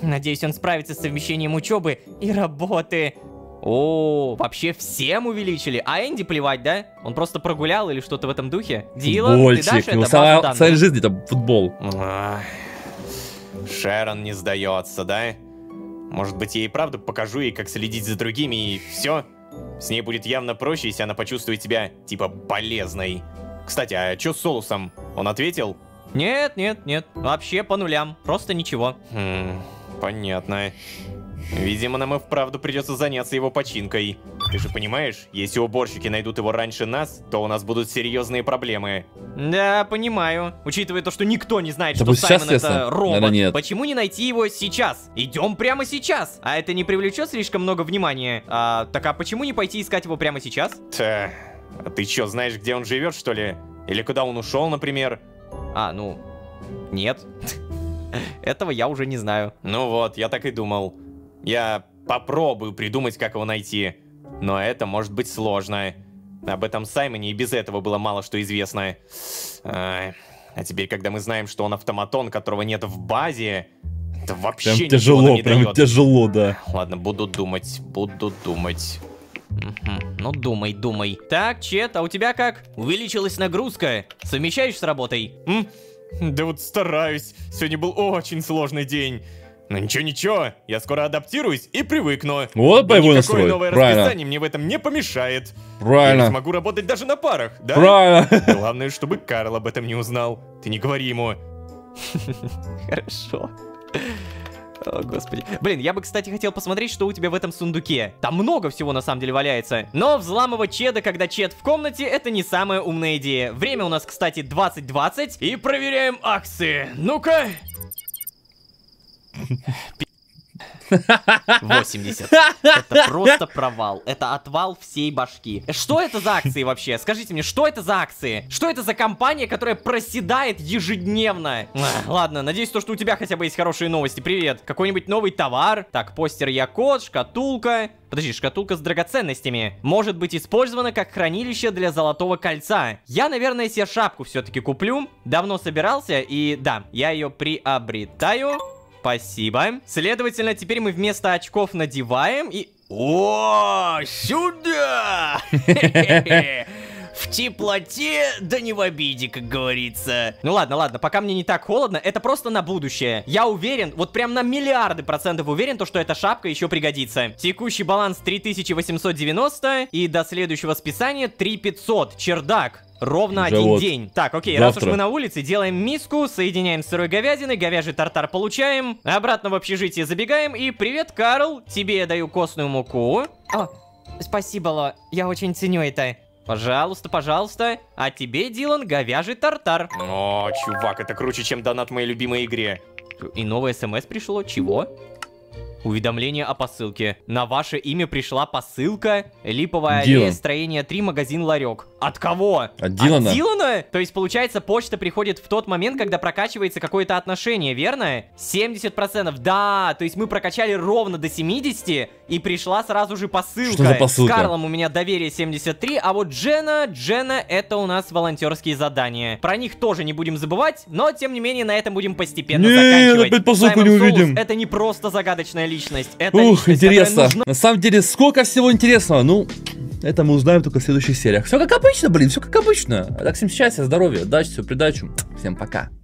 Надеюсь, он справится с совмещением учебы и работы. О, вообще всем увеличили. А Энди плевать, да? Он просто прогулял или что-то в этом духе? Дилан, ты дашь Футбольчик. это Ну, базу целая, данных? целая жизнь это футбол. Шерон не сдается, да? Может быть, я и правда покажу ей, как следить за другими, и все? С ней будет явно проще, если она почувствует себя, типа, полезной. Кстати, а чё с Солусом? Он ответил? Нет, нет, нет. Вообще по нулям. Просто ничего. Хм, понятно. Видимо, нам и вправду придется заняться его починкой. Ты же понимаешь, если уборщики найдут его раньше нас, то у нас будут серьезные проблемы. Да, понимаю. Учитывая то, что никто не знает, Это что будет сейчас, Саймон это робот. Наверное, нет. Почему не найти его сейчас? Идем прямо сейчас. А это не привлечет слишком много внимания? А, так а почему не пойти искать его прямо сейчас? Та, а ты чё, знаешь, где он живет, что ли? Или куда он ушел, например? А, ну, нет. Этого я уже не знаю. Ну вот, я так и думал. Я попробую придумать, как его найти. Но это может быть сложно. Об этом Саймоне и без этого было мало что известно. А теперь, когда мы знаем, что он автоматон, которого нет в базе, это вообще Прям тяжело, не прям дает. тяжело, да. Ладно, буду думать, буду думать. Мгм. Ну, думай, думай. Так, Чет, а у тебя как? Увеличилась нагрузка. Совмещаешь с работой? М? Да вот стараюсь. Сегодня был очень сложный день. Но ничего-ничего, я скоро адаптируюсь и привыкну. Вот боевой настрой. новое Правильно. расписание мне в этом не помешает. Я Правильно. смогу работать даже на парах, да? Правильно. Главное, чтобы Карл об этом не узнал. Ты не говори ему. Хорошо. О, господи. Блин, я бы, кстати, хотел посмотреть, что у тебя в этом сундуке. Там много всего на самом деле валяется. Но взламывать чеда, когда чед в комнате, это не самая умная идея. Время у нас, кстати, 20.20. И проверяем акции. Ну-ка. 80. Это просто провал. Это отвал всей башки. Что это за акции вообще? Скажите мне, что это за акции? Что это за компания, которая проседает ежедневно? Ладно, надеюсь, то, что у тебя хотя бы есть хорошие новости. Привет. Какой-нибудь новый товар? Так, постер Якот, шкатулка. Подожди, шкатулка с драгоценностями. Может быть использована как хранилище для золотого кольца. Я, наверное, себе шапку все-таки куплю. Давно собирался, и да, я ее приобретаю. Спасибо. Следовательно, теперь мы вместо очков надеваем и... О, сюда! В теплоте, да не в обиде, как говорится. Ну ладно, ладно, пока мне не так холодно, это просто на будущее. Я уверен, вот прям на миллиарды процентов уверен, то, что эта шапка еще пригодится. Текущий баланс 3890 и до следующего списания 3500. Чердак. Ровно Уже один вот. день. Так, окей, раз уж Завтра. мы на улице, делаем миску, соединяем с сырой говядиной, говяжий тартар получаем, обратно в общежитие забегаем, и привет, Карл, тебе я даю костную муку. О, спасибо, Ло, я очень ценю это. Пожалуйста, пожалуйста. А тебе, Дилан, говяжий тартар. О, чувак, это круче, чем донат в моей любимой игре. И новое смс пришло. Чего? Уведомление о посылке. На ваше имя пришла посылка. Липовая Дилан. аллея, строение 3, магазин Ларек. От кого? От Дилана. От Дилана? То есть, получается, почта приходит в тот момент, когда прокачивается какое-то отношение, верно? 70%. Да, то есть мы прокачали ровно до 70, и пришла сразу же посылка. Что за посылка? С Карлом у меня доверие 73, а вот Джена, Джена, это у нас волонтерские задания. Про них тоже не будем забывать, но, тем не менее, на этом будем постепенно Нет, заканчивать. опять посылку Саймон не Соус увидим. это не просто загадочная личность, это Ух, личность, интересно. нужна На самом деле, сколько всего интересного. Ну, это мы узнаем только в следующих сериях. Все как обычно, блин, все как обычно. Так, всем счастья, здоровья, удачи, все придачу. Всем пока.